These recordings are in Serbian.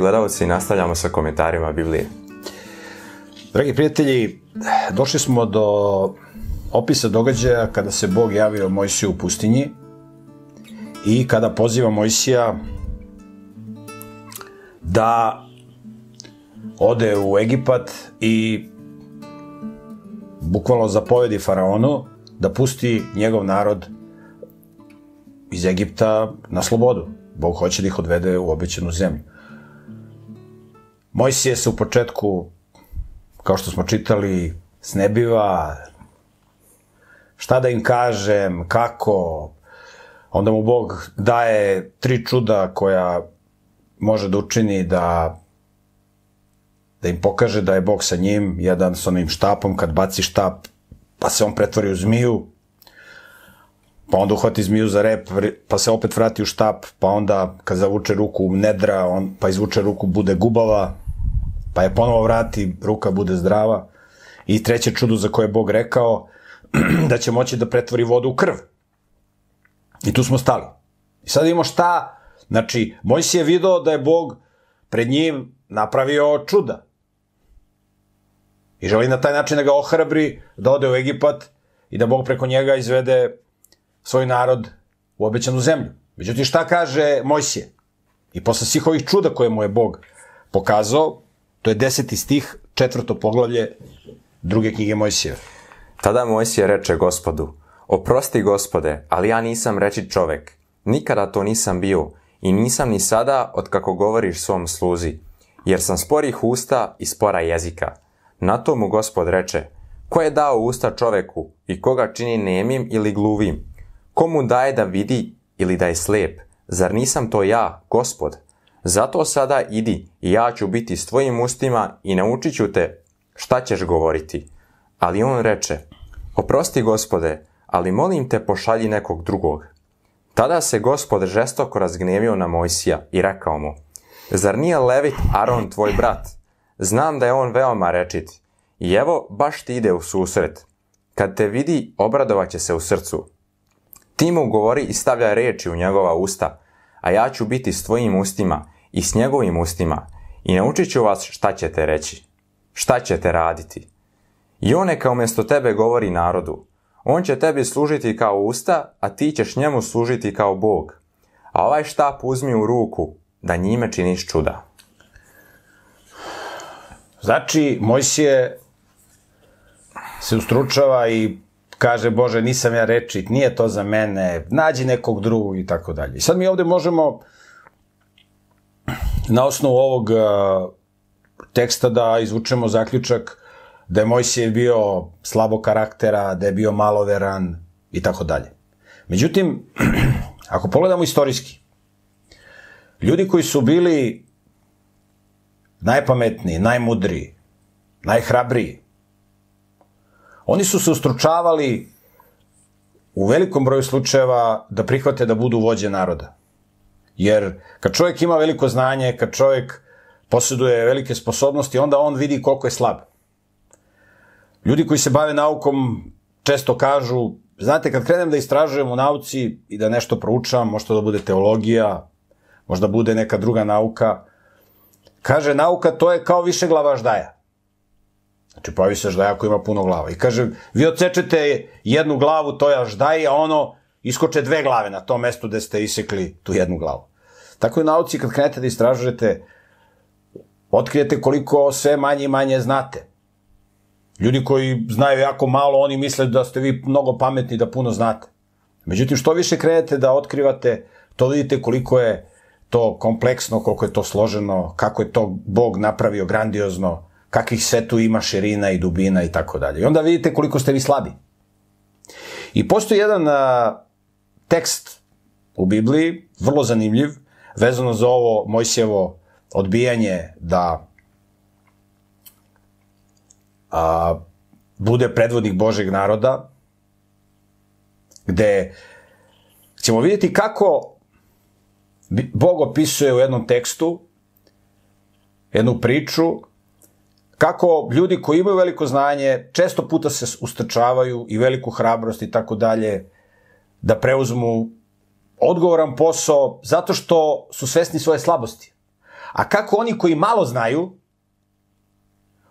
Gledalci, nastavljamo sa komentarima Biblije. Dragi prijatelji, došli smo do opisa događaja kada se Bog javio Mojsiju u pustinji i kada poziva Mojsija da ode u Egipat i bukvalno zapovedi faraonu da pusti njegov narod iz Egipta na slobodu. Bog hoće da ih odvede u obećanu zemlju. Mojsije se u početku, kao što smo čitali, snebiva, šta da im kažem, kako, onda mu Bog daje tri čuda koja može da učini da da im pokaže da je Bog sa njim, jedan s onim štapom, kad baci štap, pa se on pretvori u zmiju, pa onda uhvati zmiju za rep, pa se opet vrati u štap, pa onda kad zavuče ruku nedra, on, pa izvuče ruku bude gubava, pa je ponovo vrati, ruka bude zdrava. I treće čudo za koje je Bog rekao, da će moći da pretvori vodu u krv. I tu smo stali. I sad imamo šta, znači, Mojsi je video da je Bog pred njim napravio čuda. I želi na taj način da ga ohrabri, da ode u Egipat i da Bog preko njega izvede svoj narod u obećanu zemlju. Međutim, šta kaže Mojsije? I posle svih ovih čuda koje mu je Bog pokazao, to je deseti stih, četvrto poglavlje druge knjige Mojsije. Tada Mojsije reče gospodu, oprosti gospode, ali ja nisam reči čovek. Nikada to nisam bio i nisam ni sada od kako govoriš svom sluzi, jer sam sporih usta i spora jezika. Na to mu gospod reče, ko je dao usta čoveku i koga čini nemim ili gluvim? Komu daje da vidi ili da je slep? Zar nisam to ja, gospod? Zato sada idi i ja ću biti s tvojim ustima i naučit ću te šta ćeš govoriti. Ali on reče, oprosti gospode, ali molim te pošalji nekog drugog. Tada se gospod žestoko razgnevio na Mojsija i rekao mu, zar nije Levit Aron tvoj brat? Znam da je on veoma rečit. I evo, baš ti ide u susret. Kad te vidi, obradovaće se u srcu. Ti mu govori i stavlja reči u njegova usta, a ja ću biti s tvojim ustima i s njegovim ustima i naučit ću vas šta ćete reći, šta ćete raditi. I on neka umjesto tebe govori narodu. On će tebi služiti kao usta, a ti ćeš njemu služiti kao Bog. A ovaj štap uzmi u ruku, da njime činiš čuda. Znači, Mojsije se ustručava i kaže, Bože, nisam ja rečit, nije to za mene, nađi nekog drugog i tako dalje. I sad mi ovde možemo na osnovu ovog teksta da izvučemo zaključak da je Mojsije bio slabo karaktera, da je bio maloveran i tako dalje. Međutim, ako pogledamo istorijski, ljudi koji su bili najpametniji, najmudriji, najhrabriji, oni su se ustručavali u velikom broju slučajeva da prihvate da budu vođe naroda. Jer kad čovjek ima veliko znanje, kad čovjek posjeduje velike sposobnosti, onda on vidi koliko je slab. Ljudi koji se bave naukom često kažu, znate, kad krenem da istražujem u nauci i da nešto proučavam, možda da bude teologija, možda bude neka druga nauka, kaže, nauka to je kao više glava ždaja. Znači, pojavi se ždaja koji ima puno glava. I kaže, vi odsečete jednu glavu, to je ždaj, a ono iskoče dve glave na tom mestu gde ste isekli tu jednu glavu. Tako i u nauci, kad krenete da istražujete, otkrijete koliko sve manje i manje znate. Ljudi koji znaju jako malo, oni misle da ste vi mnogo pametni, da puno znate. Međutim, što više krenete da otkrivate, to vidite koliko je to kompleksno, koliko je to složeno, kako je to Bog napravio grandiozno, kakvih sve tu ima širina i dubina i tako dalje. I onda vidite koliko ste vi slabi. I postoji jedan a, tekst u Bibliji, vrlo zanimljiv, vezano za ovo Mojsjevo odbijanje da a, bude predvodnik Božeg naroda, gde ćemo vidjeti kako Bog opisuje u jednom tekstu jednu priču kako ljudi koji imaju veliko znanje često puta se ustrčavaju i veliku hrabrost i tako dalje da preuzmu odgovoran posao zato što su svesni svoje slabosti. A kako oni koji malo znaju,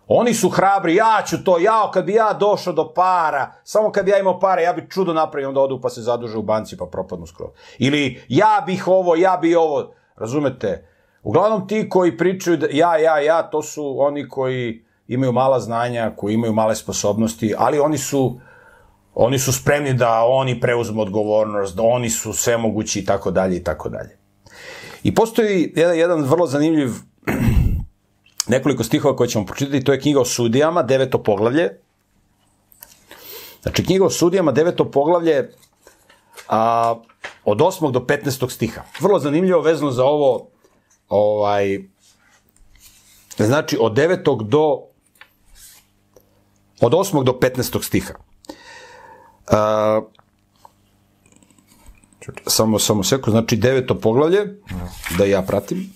oni su hrabri, ja ću to, ja, kad bi ja došao do para, samo kad bi ja imao pare, ja bi čudo napravio, onda odu pa se zaduže u banci pa propadnu skroz. Ili ja bih ovo, ja bih ovo, razumete? Uglavnom ti koji pričaju da ja, ja, ja, to su oni koji imaju mala znanja, koji imaju male sposobnosti, ali oni su oni su spremni da oni preuzmu odgovornost, da oni su sve mogući i tako dalje i tako dalje. I postoji jedan, jedan vrlo zanimljiv nekoliko stihova koje ćemo pročitati, to je knjiga o sudijama, deveto poglavlje. Znači, knjiga o sudijama, deveto poglavlje, a, od 8. do 15. stiha. Vrlo zanimljivo vezano za ovo, ovaj, znači, od 9. do od 8. do 15. stiha. A, samo, samo seko, znači deveto poglavlje, da ja pratim,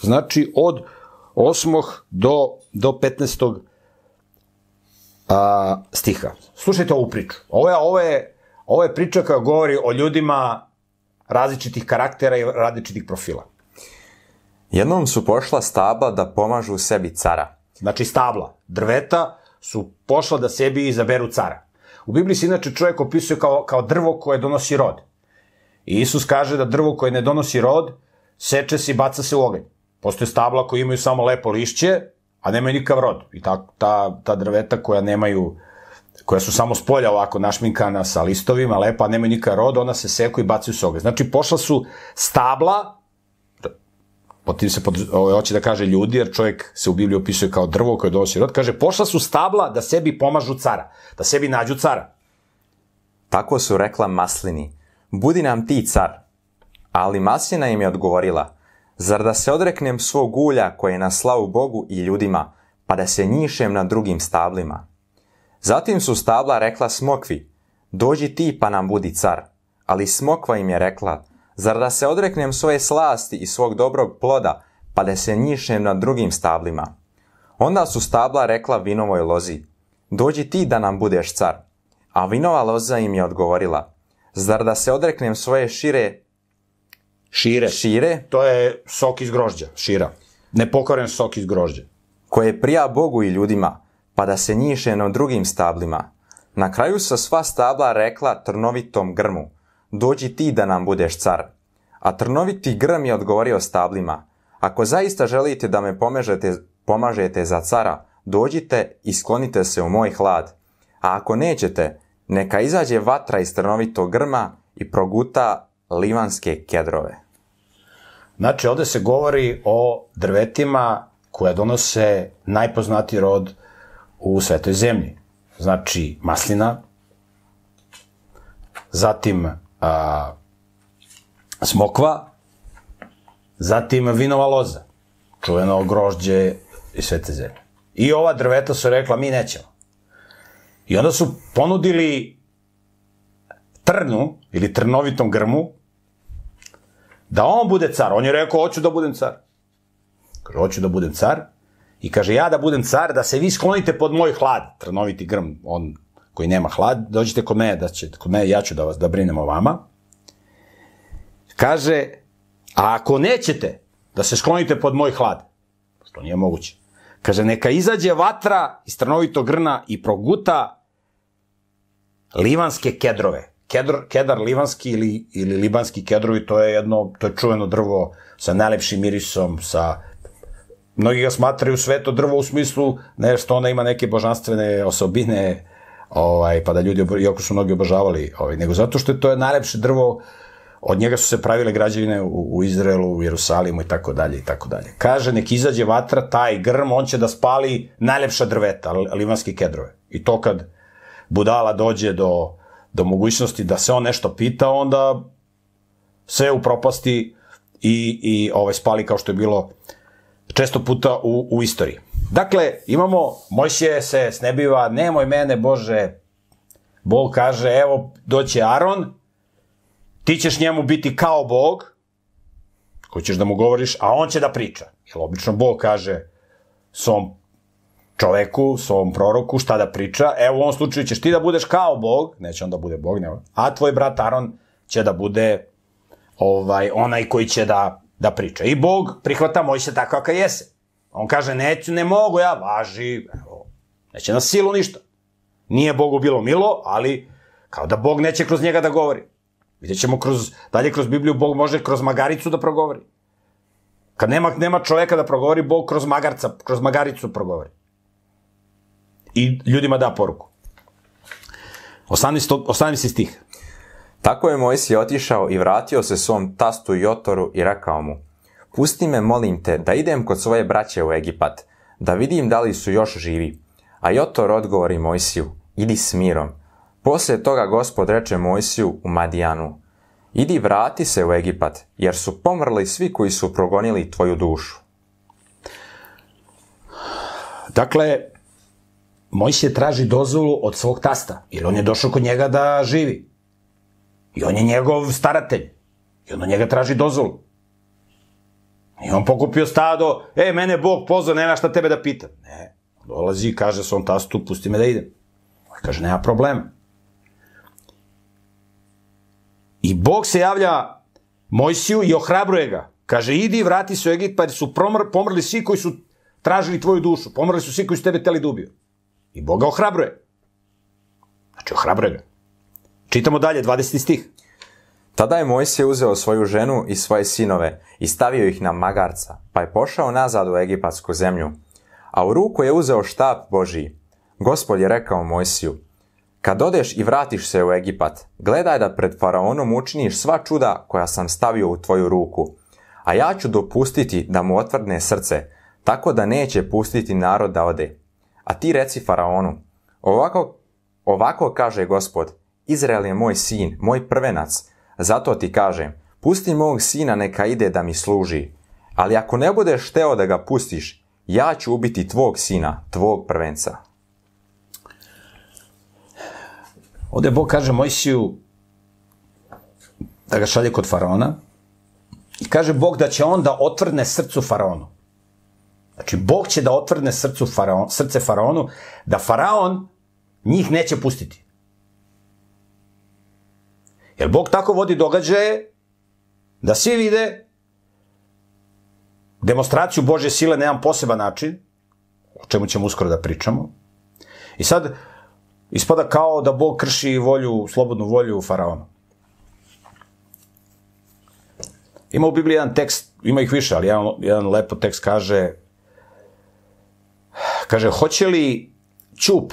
znači od 8. do, do 15. A, stiha. Slušajte ovu priču. Ovo je, ovo je, ovo je priča koja govori o ljudima različitih karaktera i različitih profila. Jednom su pošla stabla da pomažu sebi cara. Znači stabla, drveta su pošla da sebi izaberu cara. U Bibliji se inače čovjek opisuje kao, kao drvo koje donosi rod. I Isus kaže da drvo koje ne donosi rod, seče se i baca se u oganj. Postoje stabla koji imaju samo lepo lišće, a nemaju nikav rod. I ta, ta, ta drveta koja nemaju, koja su samo s polja ovako našminkana sa listovima, lepa, a nemaju nikav rod, ona se seku i bacaju se oganj. Znači, pošla su stabla, potim se pod, ovo, hoće da kaže ljudi, jer čovjek se u Bibliji opisuje kao drvo koje donosi rod, kaže, pošla su stabla da sebi pomažu cara, da sebi nađu cara. Tako su rekla maslini, budi nam ti car. Ali maslina im je odgovorila, zar da se odreknem svog ulja koje je na slavu Bogu i ljudima, pa da se njišem na drugim stablima? Zatim su stabla rekla smokvi, dođi ti pa nam budi car. Ali smokva im je rekla, zar da se odreknem svoje slasti i svog dobrog ploda, pa da se njišem na drugim stablima? Onda su stabla rekla vinovoj lozi, dođi ti da nam budeš car. A vinova loza im je odgovorila, zar da se odreknem svoje šire Šire. šire, To je sok iz grožđa, šira. Nepokoren sok iz grožđa. koje prija Bogu i ljudima, pa da se njiše na drugim stablima. Na kraju su sva stabla rekla trnovitom grmu, dođi ti da nam budeš car. A trnoviti grm je odgovorio stablima, ako zaista želite da me pomažete, pomažete za cara, dođite i sklonite se u moj hlad. A ako nećete, neka izađe vatra iz trnovitog grma i proguta livanske kedrove. Znači, ovde se govori o drvetima koja donose najpoznatiji rod u svetoj zemlji. Znači, maslina, zatim a, smokva, zatim vinova loza, čuveno grožđe i svete zemlje. I ova drveta su rekla, mi nećemo. I onda su ponudili trnu, ili trnovitom grmu, da on bude car. On je rekao, hoću da budem car. Kaže, hoću da budem car. I kaže, ja da budem car, da se vi sklonite pod moj hlad. Trnoviti grm, on koji nema hlad, dođite kod mene, da će, kod mene ja ću da vas, da brinem o vama. Kaže, a ako nećete da se sklonite pod moj hlad, što nije moguće, kaže, neka izađe vatra iz trnovitog grna i proguta livanske kedrove. Kedr, kedar livanski ili, ili libanski kedrovi, to je jedno, to je čuveno drvo sa najlepšim mirisom, sa mnogi ga smatraju sveto drvo u smislu ne što ona ima neke božanstvene osobine, ovaj, pa da ljudi, iako su mnogi obožavali, ovaj, nego zato što je to je najlepše drvo, od njega su se pravile građevine u, u Izraelu, u Jerusalimu i tako dalje i tako dalje. Kaže, nek izađe vatra, taj grm, on će da spali najlepša drveta, li- livanske kedrove. I to kad budala dođe do, do mogućnosti da se on nešto pita, onda sve u propasti i, i ovaj, spali kao što je bilo često puta u, u istoriji. Dakle, imamo, Mojsije se snebiva, nemoj mene, Bože, Bog kaže, evo, doće Aron, ti ćeš njemu biti kao Bog, koji ćeš da mu govoriš, a on će da priča. Jer obično Bog kaže svom čoveku, svom proroku, šta da priča. Evo u ovom slučaju ćeš ti da budeš kao Bog, neće on da bude Bog, nema. A tvoj brat Aron će da bude ovaj, onaj koji će da da priča. I Bog prihvata Mojsija tako kakav jese. On kaže, neću, ne mogu ja, važi, evo, neće na silu ništa. Nije Bogu bilo milo, ali kao da Bog neće kroz njega da govori. Vidjet ćemo kroz, dalje kroz Bibliju, Bog može kroz magaricu da progovori. Kad nema, nema čoveka da progovori, Bog kroz magarca, kroz magaricu progovori. I ljudima da poruku. 18, 18 stih. Tako je Mojsije otišao i vratio se svom tastu Jotoru i rekao mu, pusti me, molim te, da idem kod svoje braće u Egipat, da vidim da li su još živi. A Jotor odgovori Mojsiju, idi s mirom. Poslije toga gospod reče Mojsiju u Madijanu, idi vrati se u Egipat, jer su pomrli svi koji su progonili tvoju dušu. Dakle, Mojsije traži dozvolu od svog tasta, jer on je došao kod njega da živi. I on je njegov staratelj. I on od njega traži dozvolu. I on pokupio stado, e, mene Bog pozvao, nema šta tebe da pitam. Ne, dolazi i kaže svom tastu, pusti me da idem. On kaže, nema problema. I Bog se javlja Mojsiju i ohrabruje ga. Kaže, idi i vrati se u Egipt, pa su promr, pomrli svi koji su tražili tvoju dušu. Pomrli su svi koji su tebe teli da ubiju. I Bog ga ohrabruje. Znači, ohrabruje ga. Čitamo dalje, 20. stih. Tada je Mojsije uzeo svoju ženu i svoje sinove i stavio ih na magarca, pa je pošao nazad u egipatsku zemlju. A u ruku je uzeo štap Božiji. Gospod je rekao Mojsiju, kad odeš i vratiš se u Egipat, gledaj da pred faraonom učiniš sva čuda koja sam stavio u tvoju ruku, a ja ću dopustiti da mu otvrdne srce, tako da neće pustiti narod da ode. A ti reci faraonu, ovako, ovako kaže gospod, Izrael je moj sin, moj prvenac, zato ti kažem, pusti mog sina neka ide da mi služi, ali ako ne budeš hteo da ga pustiš, ja ću ubiti tvog sina, tvog prvenca. Ovde Bog kaže Mojsiju da ga šalje kod faraona i kaže Bog da će on da otvrdne srcu faraonu. Znači, Bog će da otvrdne srcu faraon, srce faraonu, da faraon njih neće pustiti. Jer Bog tako vodi događaje da svi vide demonstraciju Božje sile na jedan poseban način, o čemu ćemo uskoro da pričamo. I sad, ispada kao da Bog krši volju, slobodnu volju faraona. Ima u Bibliji jedan tekst, ima ih više, ali jedan, jedan lepo tekst kaže kaže, hoće li ćup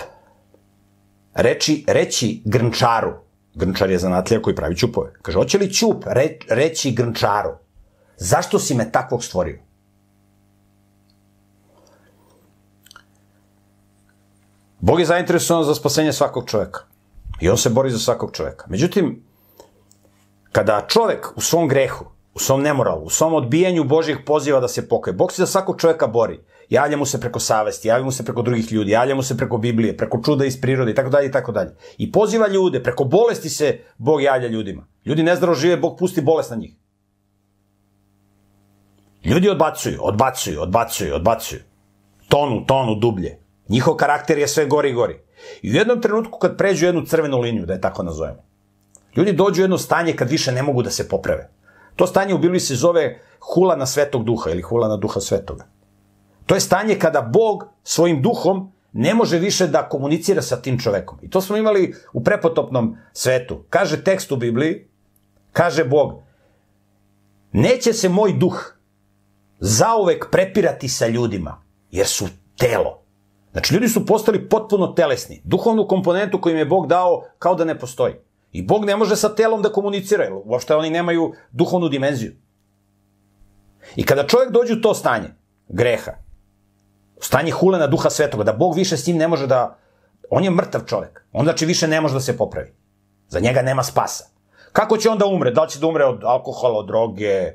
reći, reći grnčaru, grnčar je zanatlija koji pravi ćupove, kaže, hoće li ćup re, reći grnčaru, zašto si me takvog stvorio? Bog je zainteresovan za spasenje svakog čoveka. I on se bori za svakog čoveka. Međutim, kada čovek u svom grehu, u svom nemoralu, u svom odbijanju Božih poziva da se pokaje, Bog se za svakog čoveka bori. Javlja mu se preko savesti, javlja mu se preko drugih ljudi, javlja mu se preko Biblije, preko čuda iz prirode i tako dalje i tako dalje. I poziva ljude, preko bolesti se Bog javlja ljudima. Ljudi nezdravo žive, Bog pusti bolest na njih. Ljudi odbacuju, odbacuju, odbacuju, odbacuju. Tonu, tonu, dublje. Njihov karakter je sve gori i gori. I u jednom trenutku kad pređu jednu crvenu liniju, da je tako nazovemo, ljudi dođu u jedno stanje kad više ne mogu da se poprave. To stanje u Bibliji se zove hula na svetog duha ili hula na duha svetoga. To je stanje kada Bog svojim duhom ne može više da komunicira sa tim čovekom. I to smo imali u prepotopnom svetu. Kaže tekst u Bibliji, kaže Bog, neće se moj duh zauvek prepirati sa ljudima, jer su telo. Znači, ljudi su postali potpuno telesni. Duhovnu komponentu koju im je Bog dao kao da ne postoji. I Bog ne može sa telom da komunicira, jer uopšte oni nemaju duhovnu dimenziju. I kada čovjek dođe u to stanje, greha, stanje hulena duha svetoga, da Bog više s njim ne može da... On je mrtav čovjek. On znači više ne može da se popravi. Za njega nema spasa. Kako će onda umre? Da li će da umre od alkohola, od droge,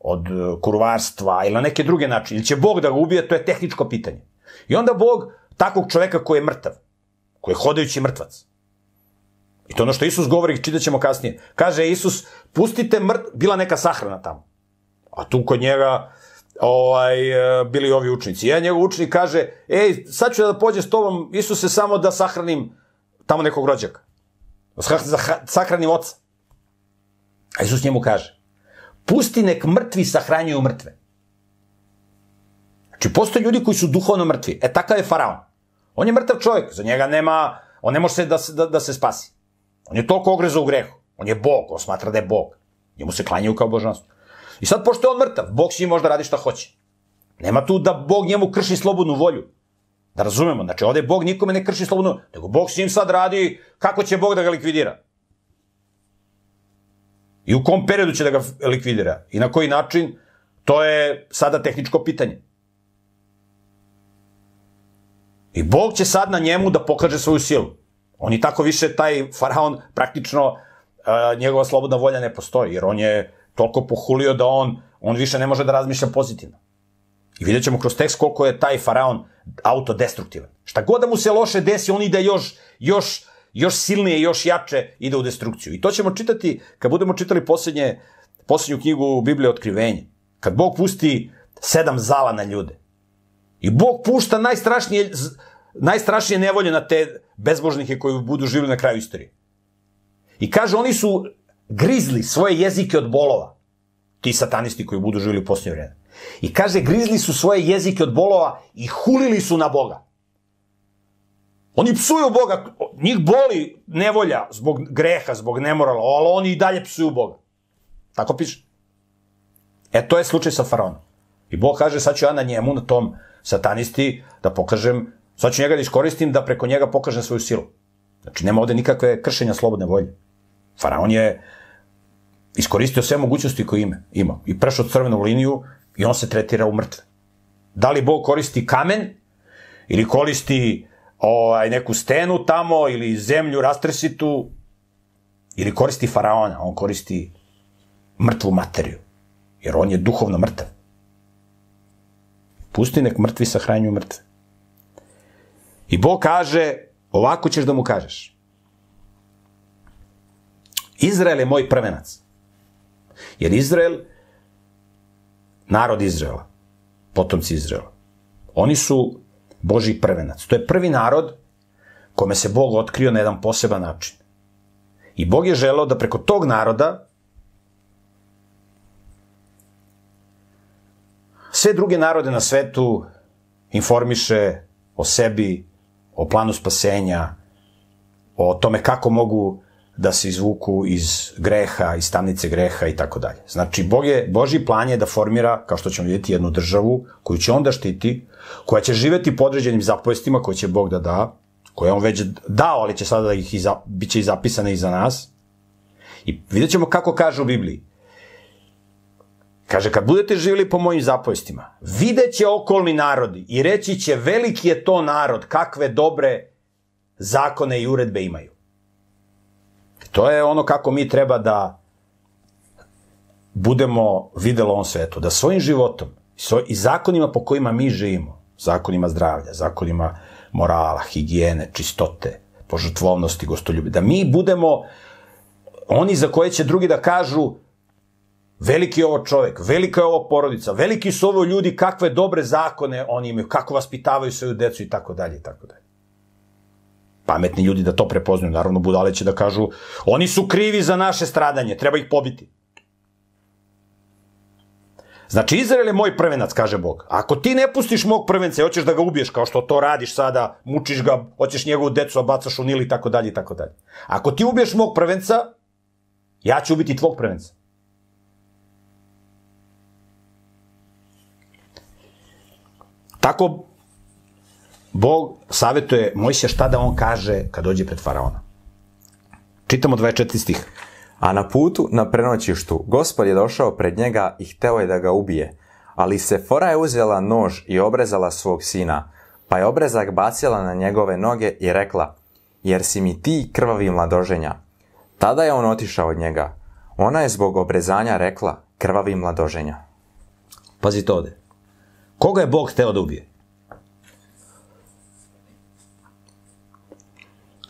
od e, kurvarstva ili na neke druge načine? Ili će Bog da ga ubije? To je tehničko pitanje. I onda Bog takvog čoveka koji je mrtav, koji je hodajući mrtvac. I to ono što Isus govori, čitat ćemo kasnije. Kaže Isus, pustite mrt... Bila neka sahrana tamo. A tu kod njega ovaj, e, bili ovi učnici. Jedan njegov učenik kaže, ej, sad ću da pođem s tobom, Isuse, samo da sahranim tamo nekog rođaka. Da sahranim oca. A Isus njemu kaže, pusti nek mrtvi sahranjuju mrtve. Znači, postoje ljudi koji su duhovno mrtvi. E, takav je faraon. On je mrtav čovjek, za njega nema, on ne može se da, da, da se spasi. On je toliko ogrezao u grehu. On je Bog, on smatra da je Bog. Njemu se klanjaju kao božanstvo. I sad, pošto je on mrtav, Bog s njim može da radi šta hoće. Nema tu da Bog njemu krši slobodnu volju. Da razumemo, znači ovde Bog nikome ne krši slobodnu, nego Bog s njim sad radi kako će Bog da ga likvidira. I u kom periodu će da ga likvidira. I na koji način, to je sada tehničko pitanje. I Bog će sad na njemu da pokaže svoju silu. On i tako više, taj faraon, praktično, njegova slobodna volja ne postoji, jer on je toliko pohulio da on, on više ne može da razmišlja pozitivno. I vidjet ćemo kroz tekst koliko je taj faraon autodestruktivan. Šta god da mu se loše desi, on ide još, još, još silnije, još jače ide u destrukciju. I to ćemo čitati, kad budemo čitali poslednje, poslednju knjigu Biblije Otkrivenje. Kad Bog pusti sedam zala na ljude. I Bog pušta najstrašnije, najstrašnije nevolje na te bezbožnike koji budu živjeli na kraju istorije. I kaže, oni su grizli svoje jezike od bolova. Ti satanisti koji budu živjeli u posljednje vreme. I kaže, grizli su svoje jezike od bolova i hulili su na Boga. Oni psuju Boga, njih boli nevolja zbog greha, zbog nemorala, ali oni i dalje psuju Boga. Tako piše. E, to je slučaj sa faraonom. I Bog kaže, sad ću ja na njemu, na tom satanisti, da pokažem, sad ću njega da iskoristim da preko njega pokažem svoju silu. Znači, nema ovde nikakve kršenja slobodne volje. Faraon je iskoristio sve mogućnosti koje ime, ima. I prešao crvenu liniju i on se tretira u mrtve. Da li Bog koristi kamen ili koristi ovaj, neku stenu tamo ili zemlju rastresitu ili koristi faraona, on koristi mrtvu materiju. Jer on je duhovno mrtav. Pusti nek mrtvi sahranjuju mrtve. I Bog kaže, ovako ćeš da mu kažeš. Izrael je moj prvenac. Jer Izrael narod Izraela, potomci Izraela. Oni su Boži prvenac. To je prvi narod kome se Bog otkrio na jedan poseban način. I Bog je želeo da preko tog naroda sve druge narode na svetu informiše o sebi, o planu spasenja, o tome kako mogu da se izvuku iz greha, iz tamnice greha i tako dalje. Znači, Bog je, Boži plan je da formira, kao što ćemo vidjeti, jednu državu koju će onda štiti, koja će živeti po određenim zapovestima koje će Bog da da, koje on već dao, ali će sada da ih iza, bit će i zapisane i za nas. I vidjet ćemo kako kaže u Bibliji. Kaže, kad budete živjeli po mojim zapovestima, vidjet će okolni narodi i reći će, veliki je to narod, kakve dobre zakone i uredbe imaju. To je ono kako mi treba da budemo videlo on svetu, da svojim životom i zakonima po kojima mi živimo, zakonima zdravlja, zakonima morala, higijene, čistote, požrtvovnosti, gostoljubi, da mi budemo oni za koje će drugi da kažu veliki je ovo čovek, velika je ovo porodica, veliki su ovo ljudi, kakve dobre zakone oni imaju, kako vaspitavaju svoju decu i tako dalje i tako dalje pametni ljudi da to prepoznaju. Naravno, budale će da kažu, oni su krivi za naše stradanje, treba ih pobiti. Znači, Izrael je moj prvenac, kaže Bog. Ako ti ne pustiš mog prvenca i hoćeš da ga ubiješ, kao što to radiš sada, mučiš ga, hoćeš njegovu decu, bacaš u nili i tako dalje i tako dalje. Ako ti ubiješ mog prvenca, ja ću ubiti tvog prvenca. Tako Bog savjetuje Mojsija šta da on kaže kad dođe pred faraona. Čitamo 24 stih. A na putu, na prenoćištu, gospod je došao pred njega i hteo je da ga ubije. Ali Sefora je uzela nož i obrezala svog sina, pa je obrezak bacila na njegove noge i rekla, jer si mi ti krvavi mladoženja. Tada je on otišao od njega. Ona je zbog obrezanja rekla, krvavi mladoženja. Pazite ovde. Koga je Bog hteo da ubije?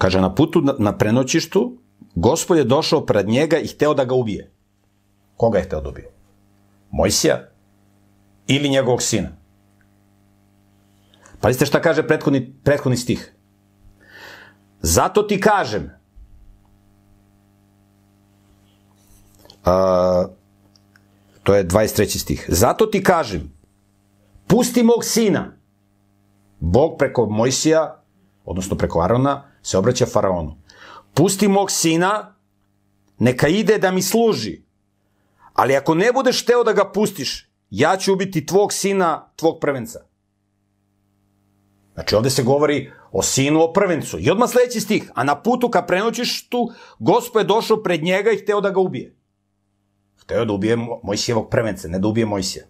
Kaže, na putu na, na prenoćištu, gospod je došao pred njega i hteo da ga ubije. Koga je hteo da ubije? Mojsija ili njegovog sina? Pazite šta kaže prethodni, prethodni stih. Zato ti kažem, a, to je 23. stih. Zato ti kažem, pusti mog sina. Bog preko Mojsija, odnosno preko Arona, se obraća faraonu. Pusti mog sina, neka ide da mi služi. Ali ako ne budeš teo da ga pustiš, ja ću ubiti tvog sina, tvog prvenca. Znači ovde se govori o sinu, o prvencu. I odmah sledeći stih. A na putu ka prenoćištu, gospo je došao pred njega i hteo da ga ubije. Hteo da ubije Mojsijevog prvenca, ne da ubije Mojsija.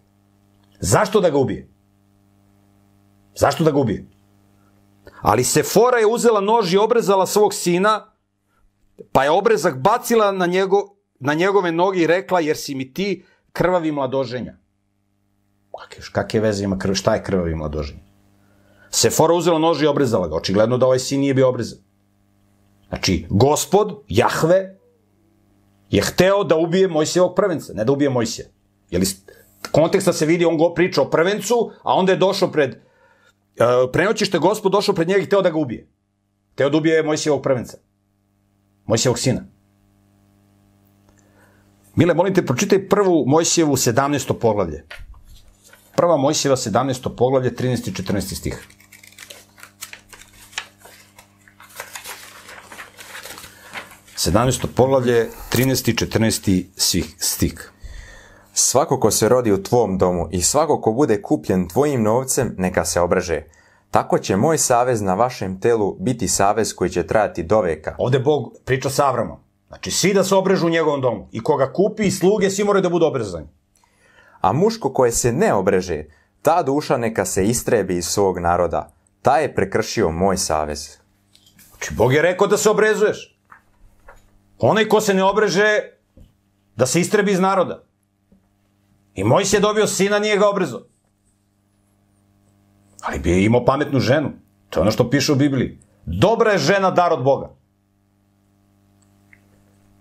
Zašto da ga ubije? Zašto da ga ubije? Ali Sefora je uzela nož i obrezala svog sina, pa je obrezak bacila na, njego, na njegove noge i rekla, jer si mi ti krvavi mladoženja. Kakve, kakve veze ima krv, šta je krvavi mladoženja? Sefora uzela nož i obrezala ga. Očigledno da ovaj sin nije bio obrezan. Znači, gospod, Jahve, je hteo da ubije Mojsijevog prvenca, ne da ubije Mojsija. Jeli, konteksta se vidi, on go priča o prvencu, a onda je došao pred, uh, prenoćište gospod došao pred njega i hteo da ga ubije. Hteo da ubije Mojsijevog prvenca. Mojsijevog sina. Mile, molim te, pročitaj prvu Mojsijevu 17. poglavlje. Prva Mojsijeva 17. poglavlje, 13. i 14. stih. Sedamnesto poglavlje, 13. i 14. svih stih. Svako ko se rodi u tvom domu i svako ko bude kupljen tvojim novcem, neka se obreže. Tako će moj savez na vašem telu biti savez koji će trajati do veka. Ovde Bog priča sa Avramom. Znači, svi da se obrežu u njegovom domu. I koga kupi i sluge, svi moraju da budu obrezani. A muško koje se ne obreže, ta duša neka se istrebi iz svog naroda. Ta je prekršio moj savez. Znači, Bog je rekao da se obrezuješ. Onaj ko se ne obreže, da se istrebi iz naroda. I moj se je dobio sina, nije ga obrezao. Ali bi je imao pametnu ženu. To je ono što piše u Bibliji. Dobra je žena dar od Boga.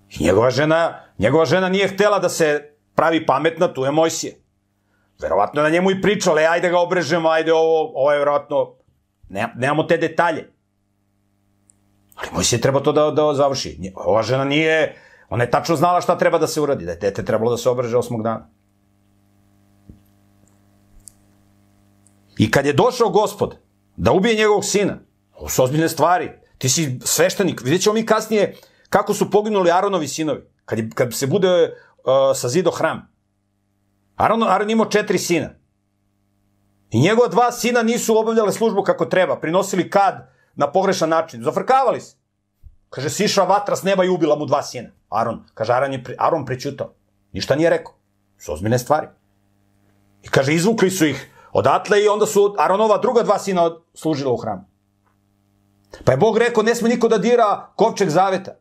I njegova žena, njegova žena nije htela da se pravi pametna, tu je Mojsije. Verovatno je na njemu i pričala, ajde ga obrežemo, ajde ovo, ovo je verovatno, ne, nemamo te detalje. Ali Mojsije treba to da, da završi. Ova žena nije, ona je tačno znala šta treba da se uradi, da je dete trebalo da se obreže osmog dana. I kad je došao gospod da ubije njegovog sina, ovo su ozbiljne stvari, ti si sveštenik, vidjet ćemo mi kasnije kako su poginuli Aronovi sinovi, kad, je, kad se bude uh, sazido hram. Aron, Aron imao četiri sina. I njegova dva sina nisu obavljale službu kako treba, prinosili kad na pogrešan način, zafrkavali se. Kaže, sišla vatra s neba i ubila mu dva sina. Aron, kaže, Aron, je, Aron prećutao. Ništa nije rekao. Su ozbiljne stvari. I kaže, izvukli su ih odatle i onda su Aronova druga dva sina služila u hramu. Pa je Bog rekao, ne sme niko da dira kovčeg zaveta.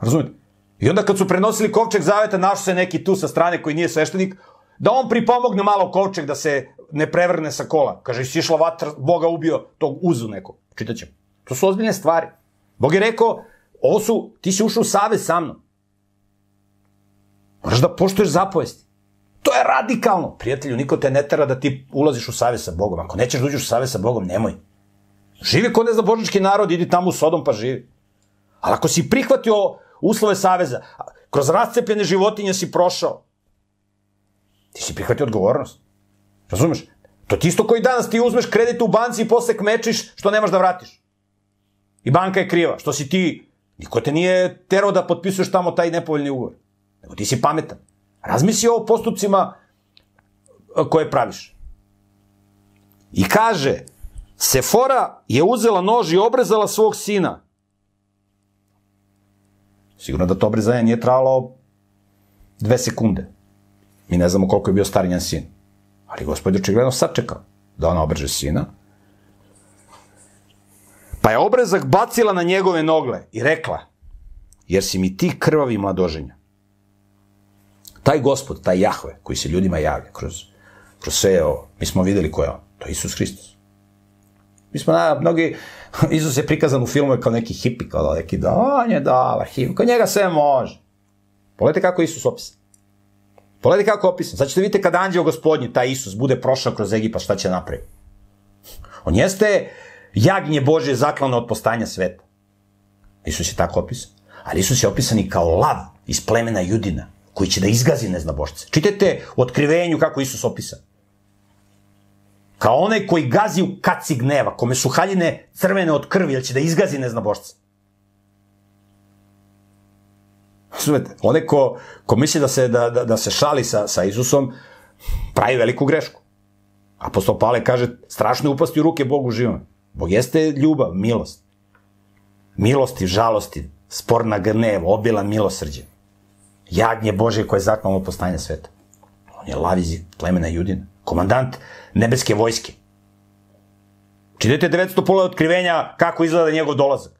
Razumite? I onda kad su prenosili kovčeg zaveta, našao se neki tu sa strane koji nije sveštenik, da on pripomogne malo kovčeg da se ne prevrne sa kola. Kaže, si išla vatra, Boga ubio tog uzu neko. Čitaćemo. To su ozbiljne stvari. Bog je rekao, ovo su, ti si ušao u savez sa mnom. Moraš da poštuješ zapovesti. To je radikalno. Prijatelju, niko te ne tera da ti ulaziš u savez sa Bogom. Ako nećeš da uđeš u savez sa Bogom, nemoj. Živi kod ne zna božnički narod, idi tamo u Sodom pa živi. Ali ako si prihvatio uslove saveza, kroz rascepljene životinje si prošao, ti si prihvatio odgovornost. Razumeš? To ti isto koji danas ti uzmeš kredit u banci i posle kmečiš što nemaš da vratiš. I banka je kriva. Što si ti, niko te nije terao da potpisuješ tamo taj nepovoljni ugovor. Nego ti si pametan. Razmisli o postupcima koje praviš. I kaže, Sefora je uzela nož i obrezala svog sina. Sigurno da to obrezanje nije trajalo dve sekunde. Mi ne znamo koliko je bio star njen sin. Ali gospod je očigledno sačekao da ona obreže sina. Pa je obrezak bacila na njegove nogle i rekla, jer si mi ti krvavi mladoženja. Taj gospod, taj Jahve, koji se ljudima javlja kroz, kroz sve ovo, mi smo videli ko je on. To je Isus Hristos. Mi smo, na, mnogi, Isus je prikazan u filmu kao neki hipi, kao da neki, da, on je dobar, hipi, kod njega sve može. Pogledajte kako Isus opisan. Pogledajte kako je opisan. Sad ćete vidite kad anđeo gospodnji, taj Isus, bude prošao kroz Egipa, šta će napraviti. On jeste jagnje Božje zaklano od postanja sveta. Isus je tako opisan. Ali Isus je opisan i kao lav iz plemena Judina, koji će da izgazi neznabošce. Čitajte u otkrivenju kako Isus opisan. Kao onaj koji gazi u kaci gneva, kome su haljine crvene od krvi, jer će da izgazi neznabošce. Razumete? Onaj ko, ko misli da se, da, da, da se šali sa, sa Isusom, pravi veliku grešku. Apostol Pavle kaže, strašno je upasti u ruke Bogu živom. Bog jeste ljubav, milost. Milosti, žalosti, sporna gnev, obila milosrđe. Jagnje Bože koje je zaknalo postanje sveta. On je laviz plemena Judina. Komandant nebeske vojske. Čitajte 900 pola otkrivenja kako izgleda njegov dolazak.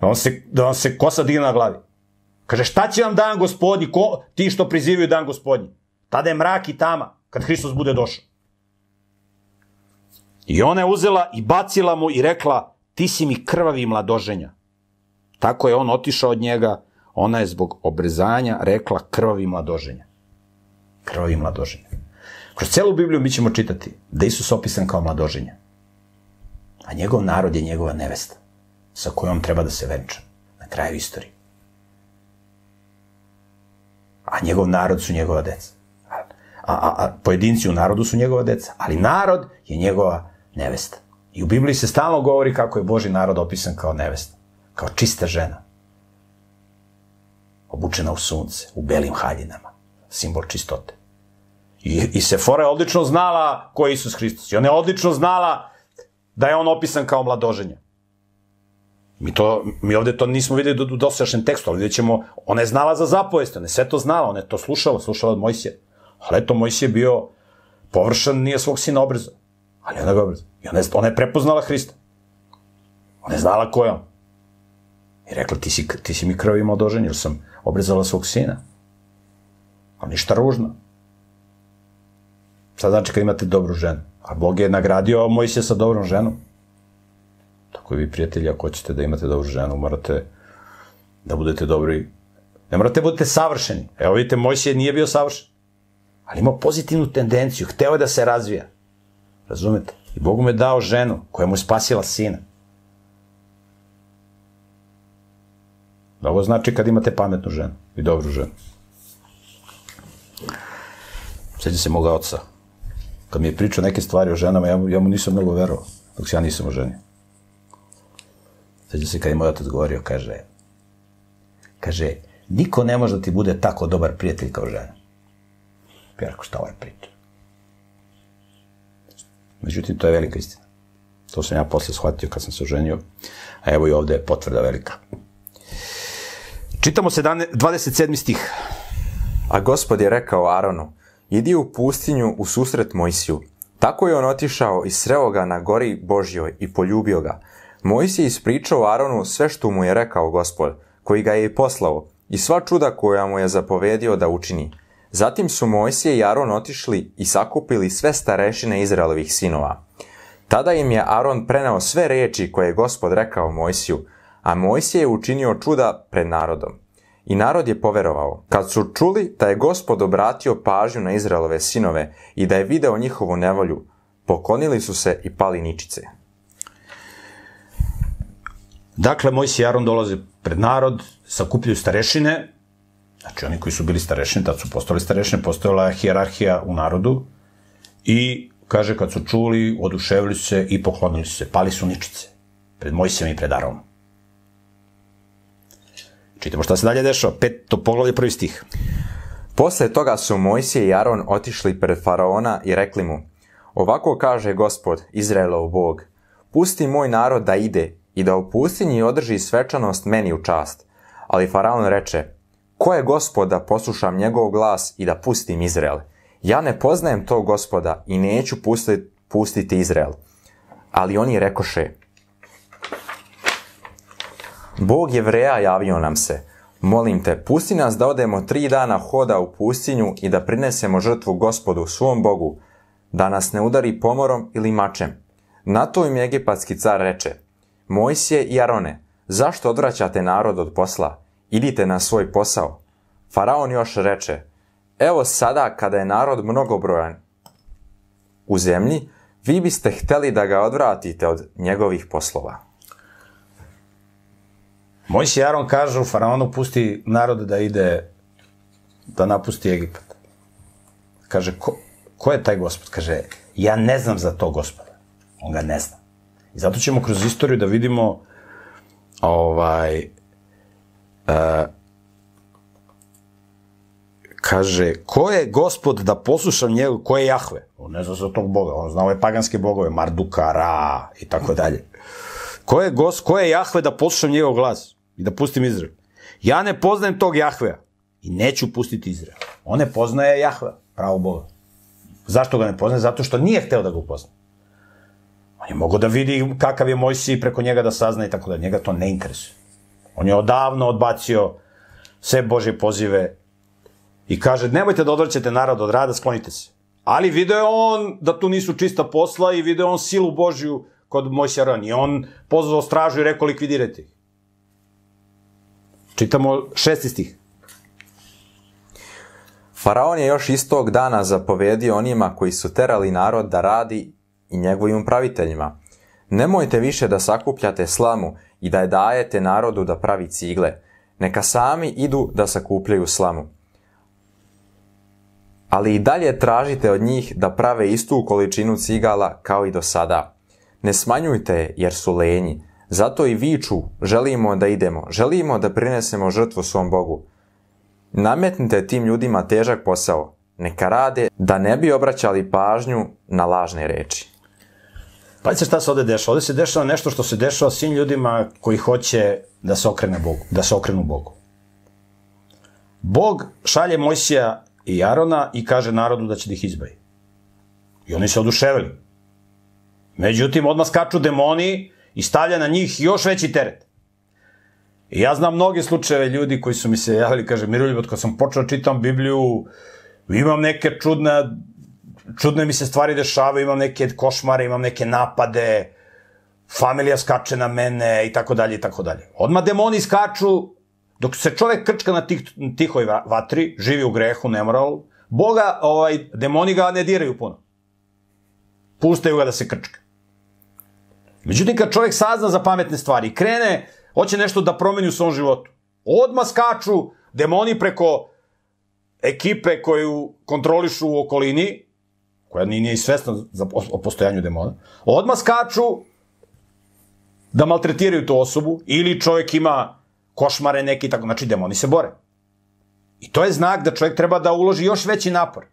Da on se, da on se kosa digne na glavi. Kaže, šta će vam dan gospodnji, ko, ti što prizivaju dan gospodnji? Tada je mrak i tama, kad Hristos bude došao. I ona je uzela i bacila mu i rekla, ti si mi krvavi mladoženja. Tako je on otišao od njega, ona je zbog obrezanja rekla krvavi mladoženja. Krvavi mladoženja. Kroz celu Bibliju mi ćemo čitati da Isus opisan kao mladoženja. A njegov narod je njegova nevesta, sa kojom treba da se venča na kraju istorije. A njegov narod su njegova deca. A, a, a pojedinci u narodu su njegova deca, ali narod je njegova nevesta. I u Bibliji se stalno govori kako je Boži narod opisan kao nevesta, kao čista žena. Obučena u sunce, u belim haljinama, simbol čistote. I, i Sefora je odlično znala ko je Isus Hristos. I ona je odlično znala da je on opisan kao mladoženja. Mi, to, mi ovde to nismo videli u dosadašnjem tekstu, ali vidjet ćemo, ona je znala za zapovest, ona je sve to znala, ona je to slušala, slušala od Mojsije. Ali eto, Mojsije bio površan, nije svog sina obrazao. Ali ona ga obrazao. I ona je, ona je prepoznala Hrista. Ona je znala ko je on. I rekla, ti si, ti si mi krv imao doženje, jer sam obrezala svog sina. A ništa ružno. Šta znači kad imate dobru ženu? A Bog je nagradio Mojsije sa dobrom ženom. Tako i vi, prijatelji, ako hoćete da imate dobru ženu, morate da budete dobri. Ne morate da budete savršeni. Evo vidite, Mojsije nije bio savršen. Ali imao pozitivnu tendenciju. Hteo je da se razvija. Razumete? I Bog mu je dao ženu koja mu je spasila sina. Da ovo znači kad imate pametnu ženu i dobru ženu. Sjeća se moga oca. Kad mi je pričao neke stvari o ženama, ja, ja mu nisam mnogo verovao, dok se ja nisam oženio. Sjeća se kad je moj otac govorio, kaže, kaže, niko ne može da ti bude tako dobar prijatelj kao žena. Ja rekao, šta ovaj priča? Međutim, to je velika istina. To sam ja posle shvatio kad sam se oženio, a evo i ovde je potvrda velika. Čitamo se 27. stih. A gospod je rekao Aronu, idi u pustinju u susret Mojsiju. Tako je on otišao i sreo ga na gori Božjoj i poljubio ga. Mojsije ispričao Aronu sve što mu je rekao gospod, koji ga je i poslao, i sva čuda koja mu je zapovedio da učini. Zatim su Mojsije i Aron otišli i sakupili sve starešine Izraelovih sinova. Tada im je Aron preneo sve reči koje je gospod rekao Mojsiju, a Mojsije je učinio čuda pred narodom. I narod je poverovao. Kad su čuli da je gospod obratio pažnju na Izraelove sinove i da je video njihovu nevolju, poklonili su se i pali ničice. Dakle, Mojsije i Aron dolaze pred narod, sakupljaju starešine, znači oni koji su bili starešine, tad su postali starešine, postojala je hijerarhija u narodu i, kaže, kad su čuli, oduševili su se i poklonili su se, pali su ničice pred Mojsijem i pred Aronom. Čitamo šta se dalje dešava. Peto poglavlje, prvi stih. Posle toga su Mojsije i Aron otišli pred faraona i rekli mu, Ovako kaže gospod, Izraelov bog, pusti moj narod da ide i da u pustinji održi svečanost meni u čast. Ali faraon reče, ko je gospod da poslušam njegov glas i da pustim Izrael? Ja ne poznajem tog gospoda i neću pustiti, pustiti Izrael. Ali oni rekoše, Bog jevreja javio nam se, molim te, pusti nas da odemo tri dana hoda u pustinju i da prinesemo žrtvu gospodu, svom Bogu, da nas ne udari pomorom ili mačem. Na to im egipatski car reče, Mojsije i Arone, zašto odvraćate narod od posla? Idite na svoj posao. Faraon još reče, evo sada kada je narod mnogobrojan u zemlji, vi biste hteli da ga odvratite od njegovih poslova. Mojsi i Aron kažu faraonu pusti narod da ide da napusti Egipat. Kaže, ko, ko je taj gospod? Kaže, ja ne znam za to gospoda. On ga ne zna. I zato ćemo kroz istoriju da vidimo ovaj, uh, kaže, ko je gospod da poslušam njega, ko je Jahve? On ne zna za tog boga, on zna ove paganske bogove, Marduka, Ra i tako dalje. Ko je, gos, ko je Jahve da poslušam njegov glas i da pustim Izrael? Ja ne poznajem tog Jahvea i neću pustiti Izrael. On ne poznaje Jahvea, pravo Boga. Zašto ga ne poznaje? Zato što nije hteo da ga upozna. On je mogao da vidi kakav je Mojsi i preko njega da sazna i tako da. Njega to ne interesuje. On je odavno odbacio sve Božje pozive i kaže, nemojte da odvraćate narod od rada, sklonite se. Ali video je on da tu nisu čista posla i video on silu Božju kod Mojsija Aron. I on pozvao stražu i rekao likvidirajte ih. Čitamo šesti stih. Faraon je još istog dana zapovedio onima koji su terali narod da radi i njegovim upraviteljima. Nemojte više da sakupljate slamu i da je dajete narodu da pravi cigle. Neka sami idu da sakupljaju slamu. Ali i dalje tražite od njih da prave istu količinu cigala kao i do sada. Ne smanjujte je jer su lenji. Zato i viču, želimo da idemo, želimo da prinesemo žrtvu svom Bogu. Nametnite tim ljudima težak posao, neka rade da ne bi obraćali pažnju na lažne reči. Pazite šta se ovde dešava. Ovde se dešava nešto što se dešava svim ljudima koji hoće da se okrene Bogu, da se okrenu Bogu. Bog šalje Mojsija i Arona i kaže narodu da će da ih izbavi. I oni se oduševili. Međutim, odmah skaču demoni i stavlja na njih još veći teret. I ja znam mnoge slučajeve ljudi koji su mi se javili, kaže, Miroljub, kad sam počeo da čitam Bibliju, imam neke čudne, čudne mi se stvari dešavaju, imam neke košmare, imam neke napade, familija skače na mene i tako dalje i tako dalje. Odmah demoni skaču, dok se čovek krčka na tih, tihoj vatri, živi u grehu, nemoral, Boga, ovaj, demoni ga ne diraju puno. Pustaju ga da se krčka. Međutim, kad čovjek sazna za pametne stvari, krene, hoće nešto da promeni u svom životu, odmah skaču demoni preko ekipe koju kontrolišu u okolini, koja nije, nije svesna za, o postojanju demona, odmah skaču da maltretiraju tu osobu, ili čovjek ima košmare neki, tako, znači demoni se bore. I to je znak da čovjek treba da uloži još veći napor.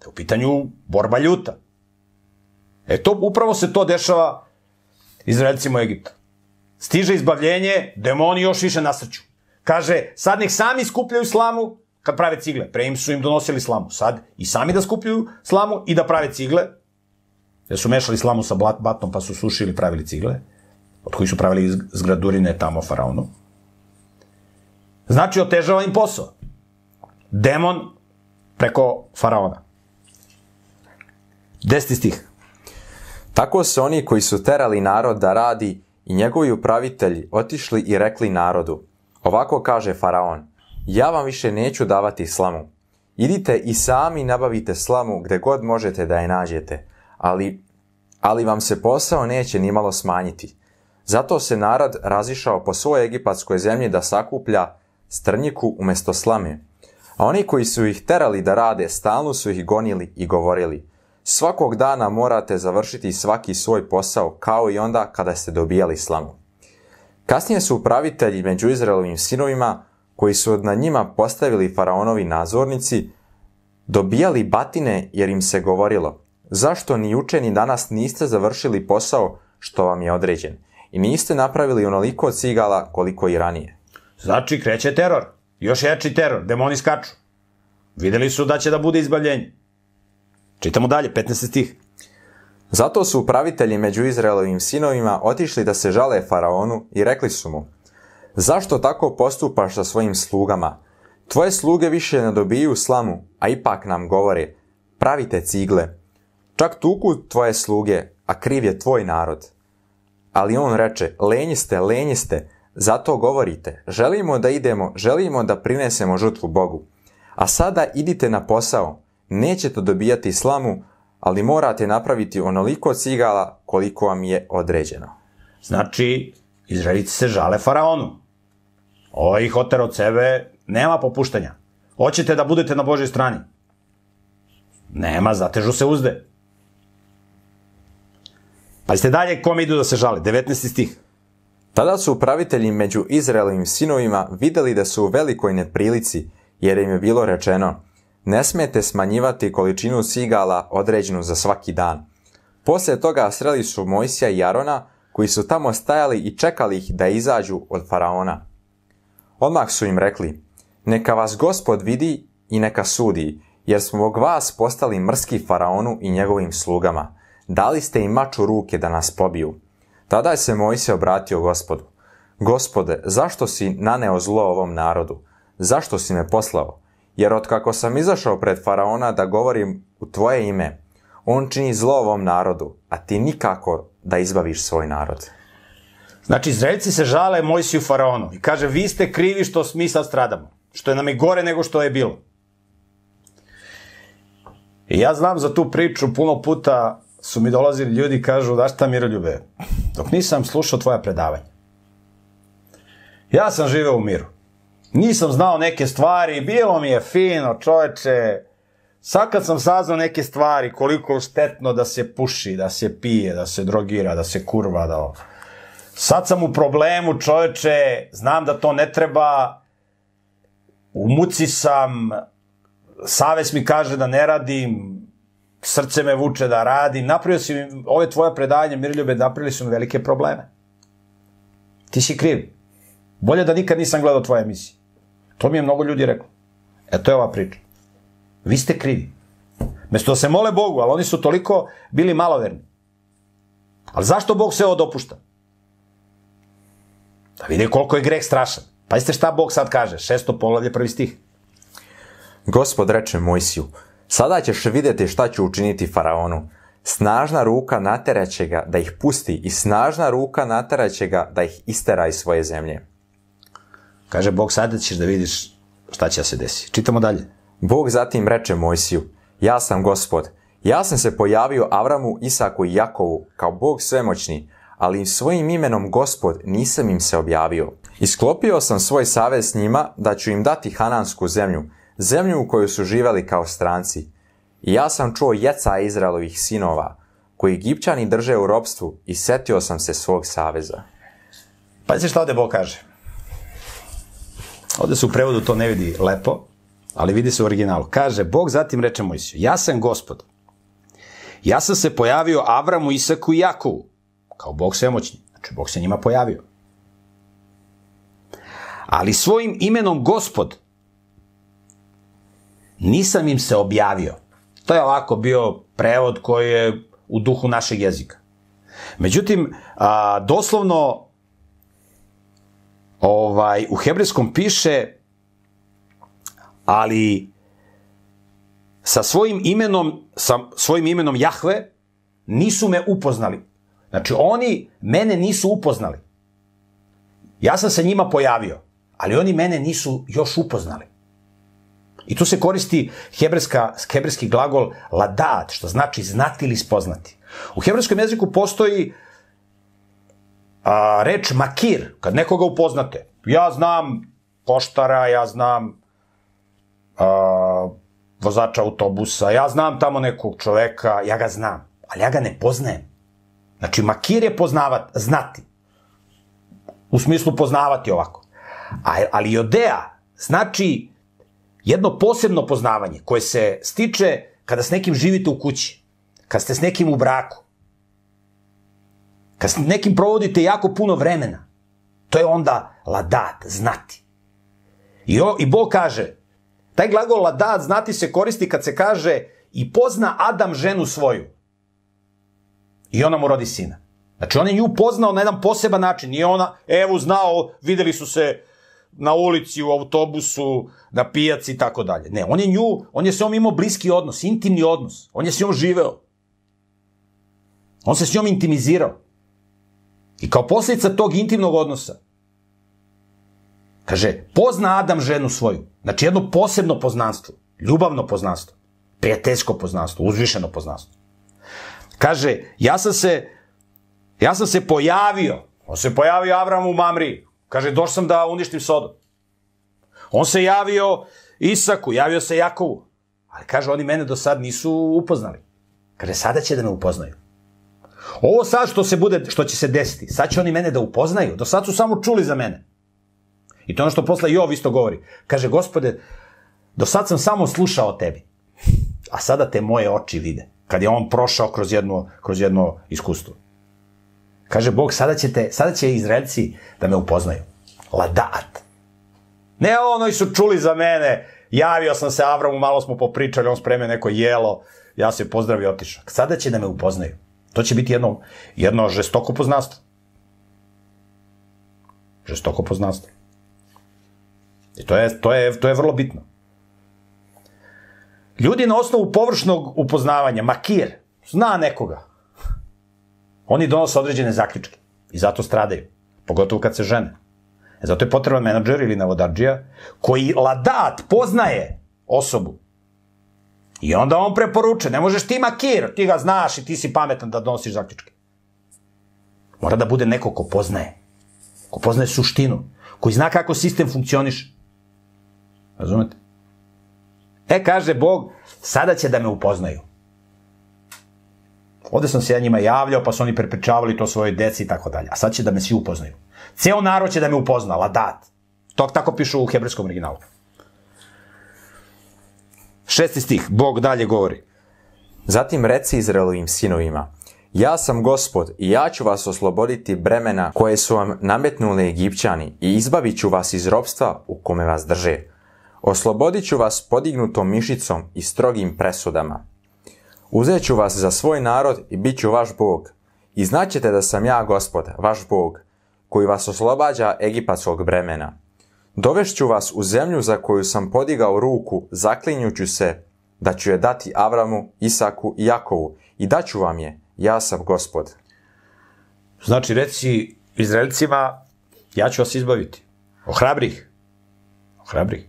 Da je u pitanju borba ljuta. E to, upravo se to dešava Izraelcima u Egiptu. Stiže izbavljenje, demoni još više nasrću. Kaže, sad nek sami skupljaju slamu kad prave cigle. Pre im su im donosili slamu. Sad i sami da skupljaju slamu i da prave cigle. Jer su mešali slamu sa blat, batom pa su sušili pravili cigle. Od kojih su pravili zgradurine tamo faraonu. Znači, otežava im posao. Demon preko faraona. Deseti stih. Tako su oni koji su terali narod da radi i njegovi upravitelji otišli i rekli narodu, ovako kaže faraon, ja vam više neću davati slamu. Idite i sami nabavite slamu gde god možete da je nađete, ali, ali vam se posao neće nimalo smanjiti. Zato se narod razišao po svojoj egipatskoj zemlji da sakuplja strnjiku umesto slame. A oni koji su ih terali da rade, stalno su ih gonili i govorili, svakog dana morate završiti svaki svoj posao kao i onda kada ste dobijali slamu. Kasnije su upravitelji među Izraelovim sinovima, koji su na njima postavili faraonovi nadzornici, dobijali batine jer im se govorilo, zašto ni juče ni danas niste završili posao što vam je određen i niste napravili onoliko cigala koliko i ranije. Znači, kreće teror. Još jači teror. Demoni skaču. Videli su da će da bude izbavljenje. Čitamo dalje, 15. stih. Zato su upravitelji među Izraelovim sinovima otišli da se žale faraonu i rekli su mu, zašto tako postupaš sa svojim slugama? Tvoje sluge više ne dobiju slamu, a ipak nam govore, pravite cigle. Čak tuku tvoje sluge, a kriv je tvoj narod. Ali on reče, lenji ste, lenji ste, zato govorite, želimo da idemo, želimo da prinesemo žrtvu Bogu. A sada idite na posao, nećete dobijati slamu, ali morate napraviti onoliko cigala koliko vam je određeno. Znači, Izraelici se žale faraonu. Ovo ih otera od sebe, nema popuštanja. Hoćete da budete na Božoj strani? Nema, zatežu se uzde. Pazite dalje kome idu da se žale. 19. stih. Tada su upravitelji među Izraelovim sinovima videli da su u velikoj neprilici, jer im je bilo rečeno, ne smete smanjivati količinu sigala određenu za svaki dan. Poslije toga sreli su Mojsija i Arona, koji su tamo stajali i čekali ih da izađu od faraona. Odmah su im rekli, neka vas gospod vidi i neka sudi, jer smo zbog vas postali mrski faraonu i njegovim slugama. Dali ste im mač u ruke da nas pobiju. Tada je se Mojsije obratio gospodu. Gospode, zašto si naneo zlo ovom narodu? Zašto si me poslao? Jer otkako sam izašao pred faraona da govorim u tvoje ime, on čini zlo ovom narodu, a ti nikako da izbaviš svoj narod. Znači, Izraelci se žale Mojsiju faraonu i kaže, vi ste krivi što mi sad stradamo. Što je nam i gore nego što je bilo. I ja znam za tu priču, puno puta su mi dolazili ljudi i kažu, da šta Miroljube, dok nisam slušao tvoja predavanja. Ja sam živeo u miru. Nisam znao neke stvari, bilo mi je fino, čoveče. Sad kad sam saznao neke stvari, koliko je štetno da se puši, da se pije, da se drogira, da se kurva, da... Sad sam u problemu, čoveče, znam da to ne treba, u muci sam, savest mi kaže da ne radim, srce me vuče da radim, napravio si mi, ove tvoje predanje, Mirljube, napravili su mi velike probleme. Ti si kriv. Bolje da nikad nisam gledao tvoje emisije. To mi je mnogo ljudi reklo. E, to je ova priča. Vi ste krivi. Mesto da se mole Bogu, ali oni su toliko bili maloverni. Ali zašto Bog sve ovo dopušta? Da vide koliko je greh strašan. Pazite šta Bog sad kaže, šesto poglavlje, prvi stih. Gospod reče Mojsiju, sada ćeš vidjeti šta ću učiniti faraonu. Snažna ruka nateraće ga da ih pusti i snažna ruka nateraće ga da ih istera iz svoje zemlje. Kaže Bog, sada ćeš da vidiš šta će da se desi. Čitamo dalje. Bog zatim reče Mojsiju, ja sam gospod, ja sam se pojavio Avramu, Isaku i Jakovu kao Bog svemoćni, ali svojim imenom gospod nisam im se objavio. Isklopio sam svoj savez s njima da ću im dati Hanansku zemlju, zemlju u kojoj su živeli kao stranci. I ja sam čuo jeca Izraelovih sinova, koji Egipćani drže u robstvu i setio sam se svog saveza. Pazite šta ovde Bog kaže. Ovde se u prevodu to ne vidi lepo, ali vidi se u originalu. Kaže, Bog zatim reče Mojsiju, ja sam gospod. Ja sam se pojavio Avramu, Isaku i Jakovu, kao Bog svemoćni. Znači, Bog se njima pojavio. Ali svojim imenom gospod nisam im se objavio. To je ovako bio prevod koji je u duhu našeg jezika. Međutim, a, doslovno ovaj, u hebrejskom piše ali sa svojim imenom, sa svojim imenom Jahve nisu me upoznali. Znači, oni mene nisu upoznali. Ja sam se njima pojavio, ali oni mene nisu još upoznali. I tu se koristi hebrejska, hebrejski glagol ladat, što znači znati ili spoznati. U hebrejskom jeziku postoji a, reč makir, kad nekoga upoznate. Ja znam poštara, ja znam a, vozača autobusa, ja znam tamo nekog čoveka, ja ga znam, ali ja ga ne poznajem. Znači, makir je poznavat, znati. U smislu poznavati ovako. A, ali odea znači jedno posebno poznavanje koje se stiče kada s nekim živite u kući, kad ste s nekim u braku, kad s nekim provodite jako puno vremena. To je onda ladat, znati. I, o, i Bog kaže, taj glagol ladat, znati se koristi kad se kaže i pozna Adam ženu svoju. I ona mu rodi sina. Znači, on je nju poznao na jedan poseban način. Nije ona, evo, znao, videli su se na ulici, u autobusu, na pijaci i tako dalje. Ne, on je nju, on je s njom imao bliski odnos, intimni odnos. On je s njom živeo. On se s njom intimizirao. I kao posljedica tog intimnog odnosa, kaže, pozna Adam ženu svoju. Znači, jedno posebno poznanstvo, ljubavno poznanstvo, prijateljsko poznanstvo, uzvišeno poznanstvo. Kaže, ja sam se, ja sam se pojavio, on se pojavio Avramu u Mamri, kaže, došao sam da uništim Sodom. On se javio Isaku, javio se Jakovu. Ali kaže, oni mene do sad nisu upoznali. Kaže, sada će da me upoznaju. Ovo sad što se bude, što će se desiti, sad će oni mene da upoznaju. Do sad su samo čuli za mene. I to je ono što posle Jov isto govori. Kaže, gospode, do sad sam samo slušao o tebi, a sada te moje oči vide. Kad je on prošao kroz jedno, kroz jedno iskustvo. Kaže Bog, sada, ćete, sada će Izraelci da me upoznaju. Ladat. Ne ono su čuli za mene, javio sam se Avramu, malo smo popričali, on spremio neko jelo, ja se pozdravio otišao. Sada će da me upoznaju. To će biti jedno, jedno žestoko poznanstvo. Žestoko poznanstvo. I to je, to je, to je vrlo bitno. Ljudi na osnovu površnog upoznavanja, makir, zna nekoga. Oni donose određene zaključke i zato stradaju. Pogotovo kad se žene. E zato je potreban menadžer ili navodađija koji ladat poznaje osobu. I onda on preporuče, ne možeš ti makir, ti ga znaš i ti si pametan da donosiš zaključke. Mora da bude neko ko poznaje. Ko poznaje suštinu. Koji zna kako sistem funkcioniše. Razumete? E, kaže Bog, sada će da me upoznaju. Ovde sam se ja njima javljao, pa su oni prepričavali to svoje deci i tako dalje. A sad će da me svi upoznaju. Ceo narod će da me upozna, ladat. To tako pišu u hebrejskom originalu. Šesti stih, Bog dalje govori. Zatim reci Izraelovim sinovima, ja sam gospod i ja ću vas osloboditi bremena koje su vam nametnuli Egipćani i izbavit ću vas iz robstva u kome vas drže. Oslobodit ću vas podignutom mišicom i strogim presudama. Uzet ću vas za svoj narod i bit ću vaš Bog. I znaćete da sam ja gospod, vaš Bog, koji vas oslobađa egipatskog bremena. Dovešću vas u zemlju za koju sam podigao ruku, zaklinjuću se da ću je dati Avramu, Isaku i Jakovu i daću vam je, ja sam gospod. Znači, reci Izraelcima, ja ću vas izbaviti. Ohrabrih. Ohrabrih.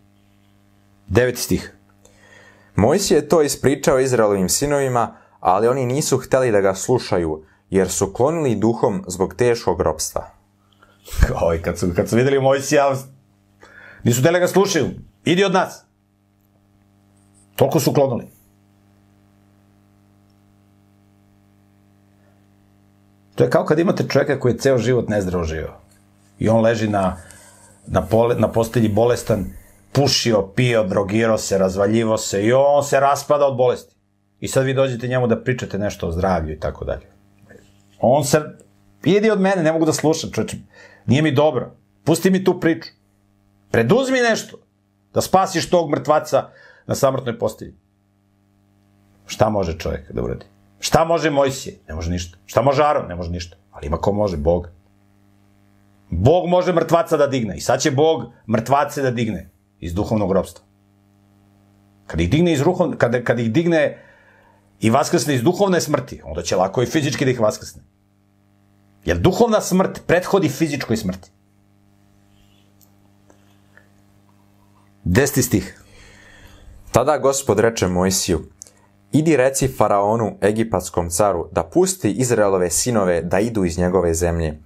Deveti stih. Mojsije je to ispričao Izraelovim sinovima, ali oni nisu hteli da ga slušaju, jer su klonili duhom zbog teškog ropstva. Oj, kad su, kad su videli Mojsija, nisu da ga slušaju. Idi od nas. Toliko su klonili. To je kao kad imate čovjeka koji je ceo život nezdravo živio. I on leži na, na, pole, na postelji bolestan, pušio, pio, drogirao se, razvaljivo se i on se raspada od bolesti. I sad vi dođete njemu da pričate nešto o zdravlju i tako dalje. On se, idi od mene, ne mogu da slušam, čoveče, nije mi dobro. Pusti mi tu priču. Preduzmi nešto da spasiš tog mrtvaca na samrtnoj postelji. Šta može čovjek da uradi? Šta može Mojsije? Ne može ništa. Šta može Aron? Ne može ništa. Ali ima ko može? Bog. Bog može mrtvaca da digne. I sad će Bog mrtvace da digne iz duhovnog robstva. Kad ih digne iz ruhov, kad, kad ih digne i vaskrsne iz duhovne smrti, onda će lako i fizički da ih vaskrsne. Jer duhovna smrt prethodi fizičkoj smrti. Desti stih. Tada gospod reče Mojsiju, idi reci faraonu, egipatskom caru, da pusti Izraelove sinove da idu iz njegove zemlje.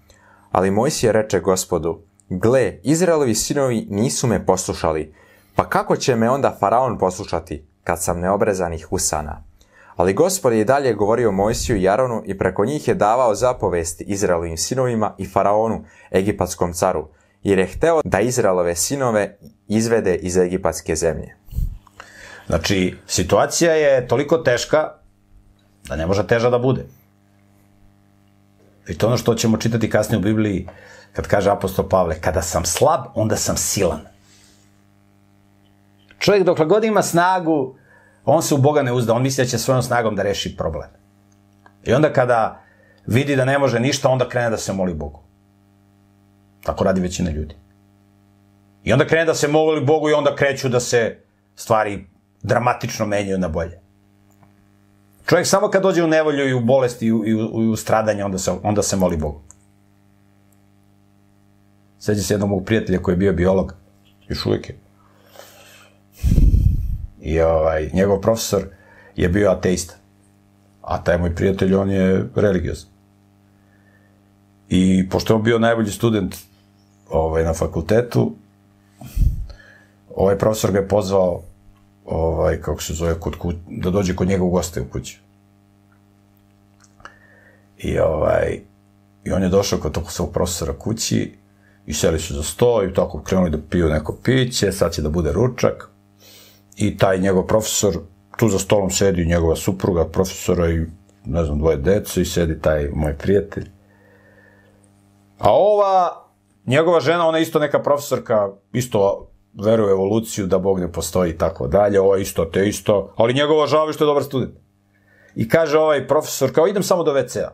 Ali Mojsije reče gospodu, gle, Izraelovi sinovi nisu me poslušali, pa kako će me onda faraon poslušati, kad sam neobrezanih usana? Ali gospod je dalje govorio Mojsiju i Jaronu i preko njih je davao zapovesti Izraelovim sinovima i faraonu, egipatskom caru, jer je hteo da Izraelove sinove izvede iz egipatske zemlje. Znači, situacija je toliko teška da ne može teža da bude. I to ono što ćemo čitati kasnije u Bibliji, kad kaže apostol Pavle, kada sam slab, onda sam silan. Čovjek dokle god ima snagu, on se u Boga ne uzda, on misli da će svojom snagom da reši problem. I onda kada vidi da ne može ništa, onda krene da se moli Bogu. Tako radi većina ljudi. I onda krene da se moli Bogu i onda kreću da se stvari dramatično menjaju na bolje. Čovjek samo kad dođe u nevolju i u bolesti i u, i u, i u stradanje, onda se, onda se moli Bogu. Sveđa se jednog mog prijatelja koji je bio biolog, još uvijek je. I ovaj, njegov profesor je bio ateista. A taj moj prijatelj, on je religiozan. I pošto je on bio najbolji student ovaj, na fakultetu, ovaj profesor ga je pozvao, ovaj, kako se zove, kod ku, da dođe kod njega u goste u kući. I ovaj, i on je došao kod tog svog profesora kući i seli su za sto i tako krenuli da piju neko piće, sad će da bude ručak. I taj njegov profesor, tu za stolom sedi njegova supruga, profesora i ne znam, dvoje dece i sedi taj moj prijatelj. A ova, njegova žena, ona je isto neka profesorka, isto veruje u evoluciju, da Bog ne postoji i tako dalje, ovo je isto te isto, ali njegova žava što je dobar student. I kaže ovaj profesor, kao idem samo do WC-a.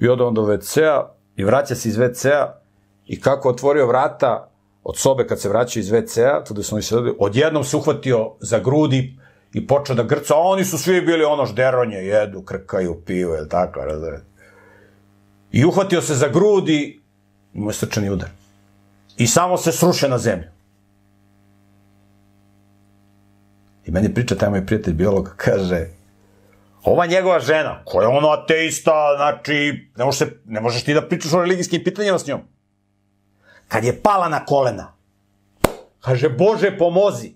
I ode on do WC-a i vraća se iz WC-a i kako otvorio vrata od sobe kad se vraćaju iz WC-a, tu da su oni sedeli, odjednom se uhvatio za grudi i počeo da grca, a oni su svi bili ono žderonje, jedu, krkaju, piju, je tako, razumete? I uhvatio se za grudi, imao je srčani udar. I samo se sruše na zemlju. I meni priča taj moj prijatelj biolog, kaže, ova njegova žena, koja je ono ateista, znači, ne, može se, ne možeš ti da pričaš o religijskim pitanjima s njom. Kad je pala na kolena, kaže, Bože, pomozi.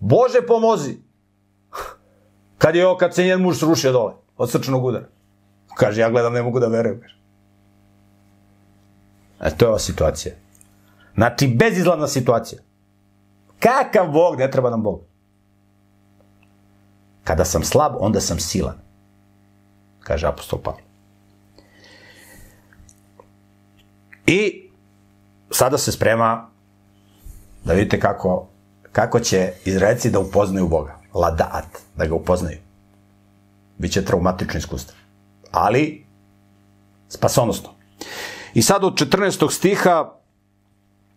Bože, pomozi. Kad je kad se njen muž srušio dole, od srčanog udara. Kaže, ja gledam, ne mogu da verujem. E, to je ova situacija. Znači, bezizladna situacija. Kakav Bog, ne treba nam Bog. Kada sam slab, onda sam silan. Kaže apostol Pavle. I sada se sprema da vidite kako, kako će Izraelci da upoznaju Boga. Ladaat, da ga upoznaju. Biće traumatično iskustvo. Ali, spasonosno. I sad od 14. stiha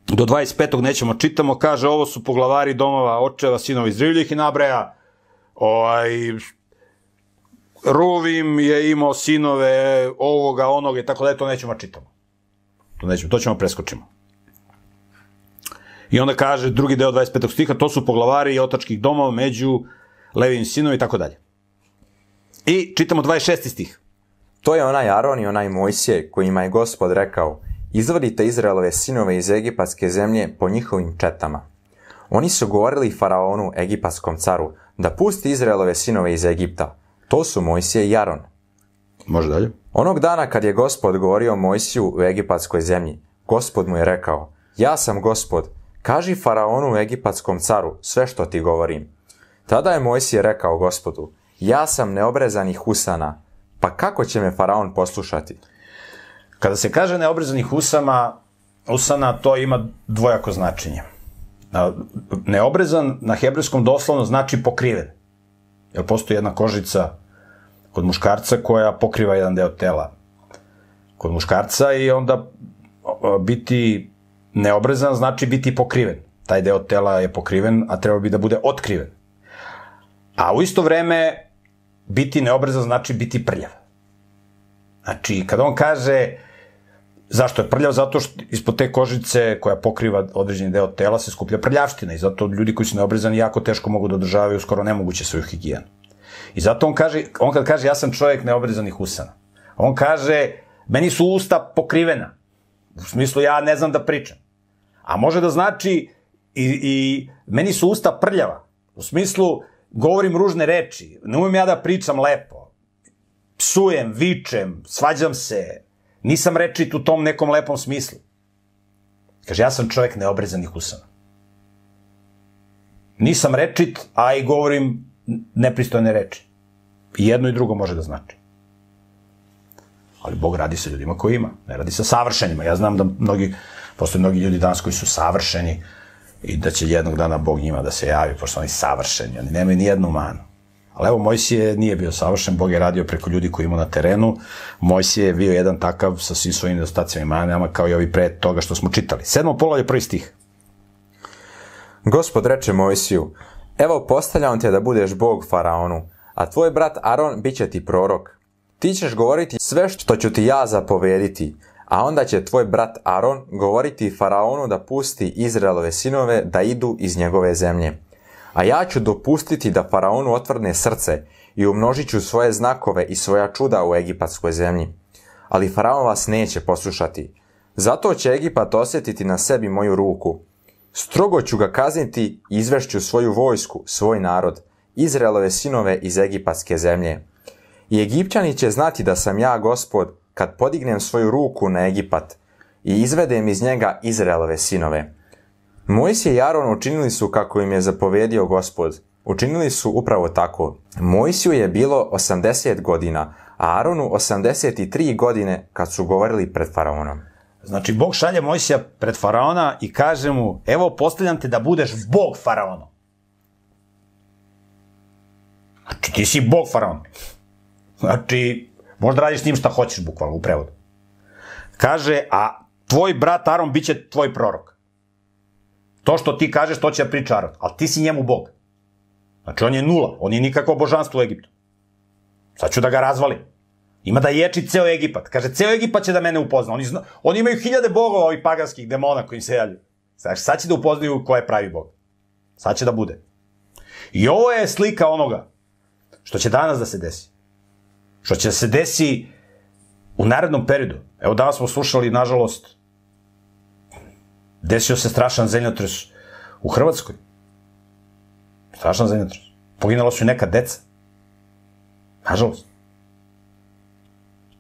do 25. nećemo čitamo, kaže ovo su poglavari domova očeva, sinova Izraeljih i nabraja ovaj, Ruvim je imao sinove ovoga, onoga i tako da to nećemo čitamo. To nećemo, to ćemo preskočimo. I onda kaže drugi deo 25. stiha, to su poglavari otačkih domova među Levijim sinovi i tako dalje. I čitamo 26. stih. To je onaj Aron i onaj Mojsije kojima je gospod rekao, izvodite Izraelove sinove iz egipatske zemlje po njihovim četama. Oni su govorili faraonu, egipatskom caru, da pusti Izraelove sinove iz Egipta. To su Mojsije i Aron. Može dalje? Onog dana kad je gospod govorio Mojsiju u egipatskoj zemlji, gospod mu je rekao, ja sam gospod, kaži faraonu egipatskom caru sve što ti govorim. Tada je Mojsije rekao gospodu, ja sam neobrezanih usana, pa kako će me faraon poslušati? Kada se kaže neobrezanih usama, usana, to ima dvojako značenje. Neobrezan na hebrejskom doslovno znači pokriven. Jer postoji jedna kožica kod muškarca koja pokriva jedan deo tela kod muškarca i onda biti neobrezan znači biti pokriven. Taj deo tela je pokriven, a treba bi da bude otkriven. A u isto vreme biti neobrezan znači biti prljav. Znači, kada on kaže zašto je prljav, zato što ispod te kožice koja pokriva određeni deo tela se skuplja prljavština i zato ljudi koji su neobrezani jako teško mogu da održavaju skoro nemoguće svoju higijenu. I zato on kaže, on kad kaže ja sam čovjek neobrezanih usana, on kaže meni su usta pokrivena. U smislu ja ne znam da pričam. A može da znači i, i meni su usta prljava. U smislu govorim ružne reči, ne umem ja da pričam lepo, psujem, vičem, svađam se, nisam rečit u tom nekom lepom smislu. Kaže, ja sam čovjek neobrezanih usana. Nisam rečit, a i govorim nepristojne reči. I jedno i drugo može da znači. Ali Bog radi sa ljudima koji ima, ne radi sa savršenima. Ja znam da mnogi, postoje mnogi ljudi danas koji su savršeni, i da će jednog dana Bog njima da se javi, pošto oni savršeni, oni nemaju ni jednu manu. Ali evo, Mojsije nije bio savršen, Bog je radio preko ljudi koji ima na terenu, Mojsije je bio jedan takav sa svim svojim nedostacima i manama, kao i ovi pre toga što smo čitali. Sedmo je prvi stih. Gospod reče Mojsiju, evo postavljam te da budeš Bog faraonu, a tvoj brat Aron bit će ti prorok. Ti ćeš govoriti sve što ću ti ja zapovediti, a onda će tvoj brat Aron govoriti faraonu da pusti Izraelove sinove da idu iz njegove zemlje. A ja ću dopustiti da faraonu otvrne srce i umnožit ću svoje znakove i svoja čuda u egipatskoj zemlji. Ali faraon vas neće poslušati. Zato će Egipat osjetiti na sebi moju ruku. Strogo ću ga kazniti i izvešću svoju vojsku, svoj narod, Izraelove sinove iz egipatske zemlje. I Egipćani će znati da sam ja gospod kad podignem svoju ruku na Egipat i izvedem iz njega Izraelove sinove. Mojsije i Aron učinili su kako im je zapovedio gospod. Učinili su upravo tako. Mojsiju je bilo 80 godina, a Aronu 83 godine kad su govorili pred faraonom. Znači, Bog šalje Mojsija pred faraona i kaže mu, evo, postavljam te da budeš Bog faraona. Znači, ti si Bog faraon. Znači, možda radiš s njim šta hoćeš, bukvalno, u prevodu. Kaže, a tvoj brat Aron bit će tvoj prorok. To što ti kažeš, to će da priča Aron. Ali ti si njemu Bog. Znači, on je nula. On je nikakvo božanstvo u Egiptu. Sad ću da ga razvalim. Ima da ječi ceo Egipat. Kaže, ceo Egipat će da mene upozna. Oni, zna, oni imaju hiljade bogova, ovih paganskih demona koji im se javljaju. Znači, sad će da upoznaju ko je pravi bog. Sad će da bude. I ovo je slika onoga što će danas da se desi. Što će se desi u narednom periodu. Evo danas smo slušali, nažalost, desio se strašan zemljotres u Hrvatskoj. Strašan zemljotres. Poginala su i neka deca. Nažalost.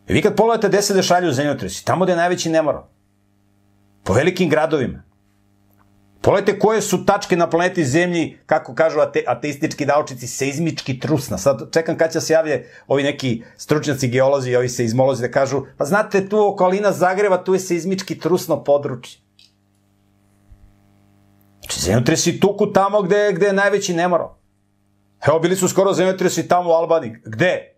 I vi kad pogledate gde se dešavljaju zemljotresi, tamo gde je najveći nemoral. Po velikim gradovima. Pogledajte koje su tačke na planeti Zemlji, kako kažu ate, ateistički naučnici, seizmički trusna. Sad čekam kad će se javlje ovi neki stručnjaci, geolozi, ovi seizmolozi da kažu, pa znate, tu okolina Zagreba, tu je seizmički trusno područje. Znači, zemljotresi tuku tamo gde, gde je najveći nemoral. Evo, bili su skoro zemljotresi tamo u Albaniji. Gde?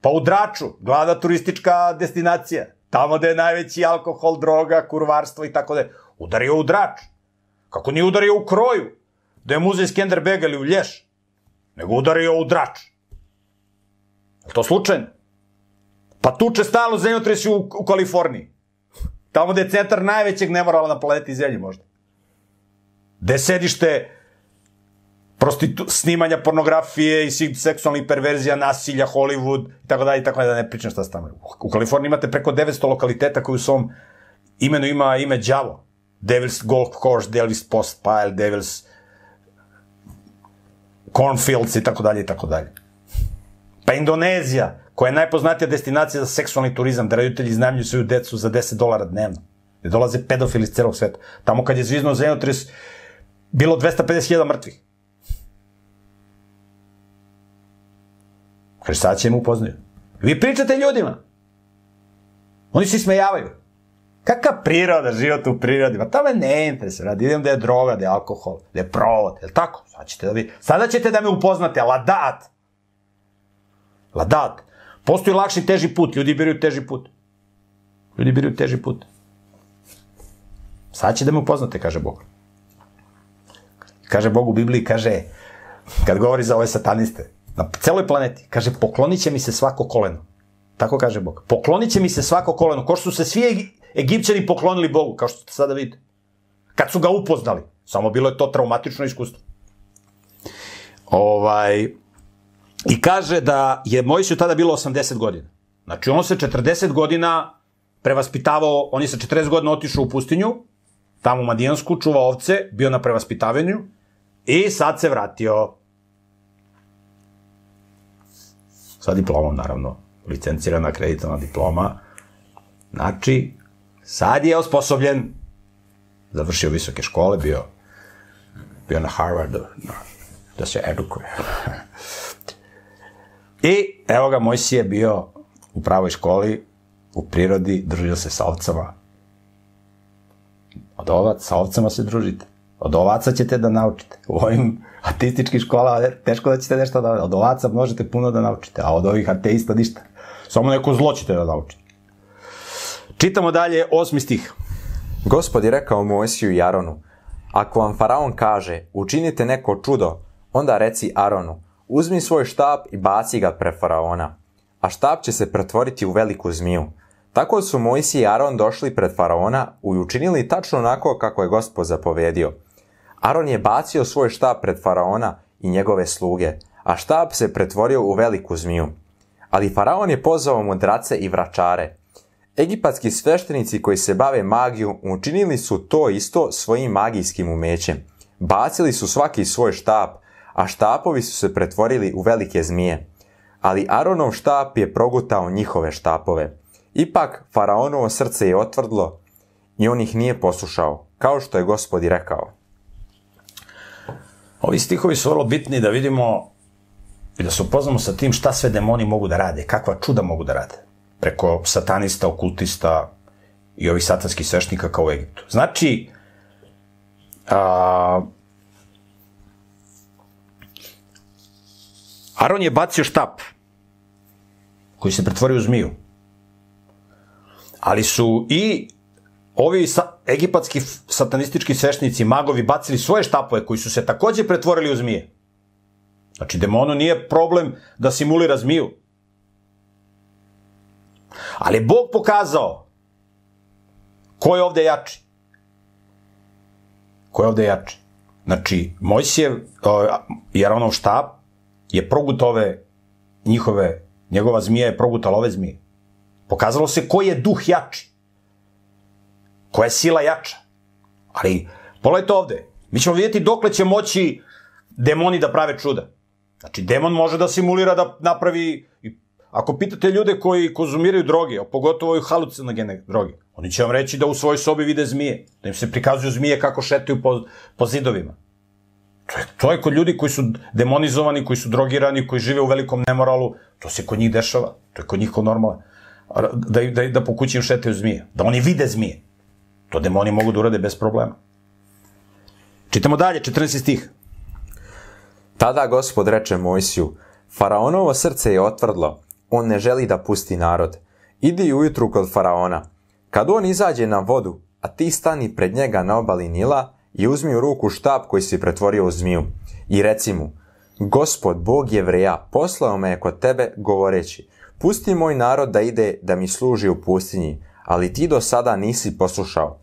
Pa u Draču, glada turistička destinacija. Tamo gde je najveći alkohol, droga, kurvarstvo i tako da. Udario u Drač. Kako nije udario u Kroju, da je muzej Skenderbega ili u Lješ, nego udario u Drač. Je to slučajno? Pa tuče stalno zemljotresi u, u Kaliforniji. Tamo gde je centar najvećeg nemorala na planeti Zemlji možda. Gde sedište prostitu, snimanja pornografije i svih seksualnih perverzija, nasilja, Hollywood i tako dalje i tako dalje, da ne pričam šta se tamo. U Kaliforniji imate preko 900 lokaliteta koji u svom imenu ima ime Đavo. Devil's Golf Course, Devil's Post Pile, Devil's Cornfields i tako dalje i tako dalje. Pa Indonezija, koja je najpoznatija destinacija za seksualni turizam, da roditelji iznajmljuju svoju decu za 10 dolara dnevno. Gde dolaze pedofili iz celog sveta. Tamo kad je zvizno zemljotres, bilo 250.000 mrtvih. Kaže, sad će mu upoznaju. Vi pričate ljudima. Oni se smejavaju. Kakva priroda, život u prirodi? Ma to me ne interesuje. Radi, idem da je droga, da je alkohol, da je provod. Je tako? Sad ćete da vi... Sada ćete da me upoznate. Ladat. Ladat. Postoji lakši teži put. Ljudi biraju teži put. Ljudi biraju teži put. Sad će da me upoznate, kaže Bog. Kaže Bog u Bibliji, kaže, kad govori za ove sataniste, na celoj planeti, kaže, poklonit će mi se svako koleno. Tako kaže Bog. Poklonit će mi se svako koleno, ko što su se svi Egipćani poklonili Bogu, kao što sada vidite. Kad su ga upoznali. Samo bilo je to traumatično iskustvo. Ovaj, I kaže da je Mojsiju tada bilo 80 godina. Znači, on se 40 godina prevaspitavao, on je sa 40 godina otišao u pustinju, tamo u Madijansku, čuva ovce, bio na prevaspitavanju i sad se vratio sa diplomom, naravno, licencirana, akreditovana diploma. Znači, sad je osposobljen, završio visoke škole, bio, bio na Harvardu, da se edukuje. I evo ga, Mojsije je bio u pravoj školi, u prirodi, družio se sa ovcama. Od ovac, sa ovcama se družite. Od ovaca ćete da naučite. U ovim ateističkim školama teško da ćete nešto da... Od ovaca možete puno da naučite, a od ovih ateista ništa. Samo neko zlo ćete da naučite. Čitamo dalje, osmi stih. Gospod je rekao Mojsiju i Aronu, ako vam faraon kaže, učinite neko čudo, onda reci Aronu, uzmi svoj štap i baci ga pre faraona, a štap će se pretvoriti u veliku zmiju. Tako su Mojsi i Aron došli pred faraona i učinili tačno onako kako je gospod zapovedio. Aron je bacio svoj štab pred faraona i njegove sluge, a štab se pretvorio u veliku zmiju. Ali faraon je pozvao mudrace i vračare. Egipatski sveštenici koji se bave magijom učinili su to isto svojim magijskim umećem. Bacili su svaki svoj štap, a štapovi su se pretvorili u velike zmije. Ali Aronov štap je progutao njihove štapove. Ipak, faraonovo srce je otvrdlo i on ih nije poslušao, kao što je gospod i rekao. Ovi stihovi su vrlo bitni da vidimo i da se upoznamo sa tim šta sve demoni mogu da rade, kakva čuda mogu da rade. Preko satanista, okultista i ovih satanskih svešnika kao u Egiptu. Znači, a, Aron je bacio štap koji se pretvorio u zmiju. Ali su i ovi sa, egipatski satanistički svešnici, magovi, bacili svoje štapove koji su se takođe pretvorili u zmije. Znači, demonu nije problem da simulira zmiju. Ali Bog pokazao ko je ovde jači. Ko je ovde jači? Znači, Mojsijev, jer onov štab je progut ove njihove, njegova zmija je progutala ove zmije. Pokazalo se ko je duh jači. Koja je sila jača. Ali, pogledajte ovde. Mi ćemo vidjeti dokle će moći demoni da prave čuda. Znači, demon može da simulira da napravi... Ako pitate ljude koji konzumiraju droge, a pogotovo i halucinogene droge, oni će vam reći da u svojoj sobi vide zmije, da im se prikazuju zmije kako šetaju po, po zidovima. To je, to je kod ljudi koji su demonizovani, koji su drogirani, koji žive u velikom nemoralu, to se kod njih dešava, to je kod njih kod normalno. Da, da, da po kući im šetaju zmije, da oni vide zmije. To demoni mogu da urade bez problema. Čitamo dalje, 14. stih. Tada gospod reče Mojsiju, Faraonovo srce je otvrdlo, on ne želi da pusti narod. Idi ujutru kod Faraona. Kad on izađe na vodu, a ti stani pred njega na obali Nila i uzmi u ruku štab koji si pretvorio u zmiju i reci mu, Gospod, Bog jevreja, poslao me je kod tebe govoreći, pusti moj narod da ide da mi služi u pustinji, ali ti do sada nisi poslušao.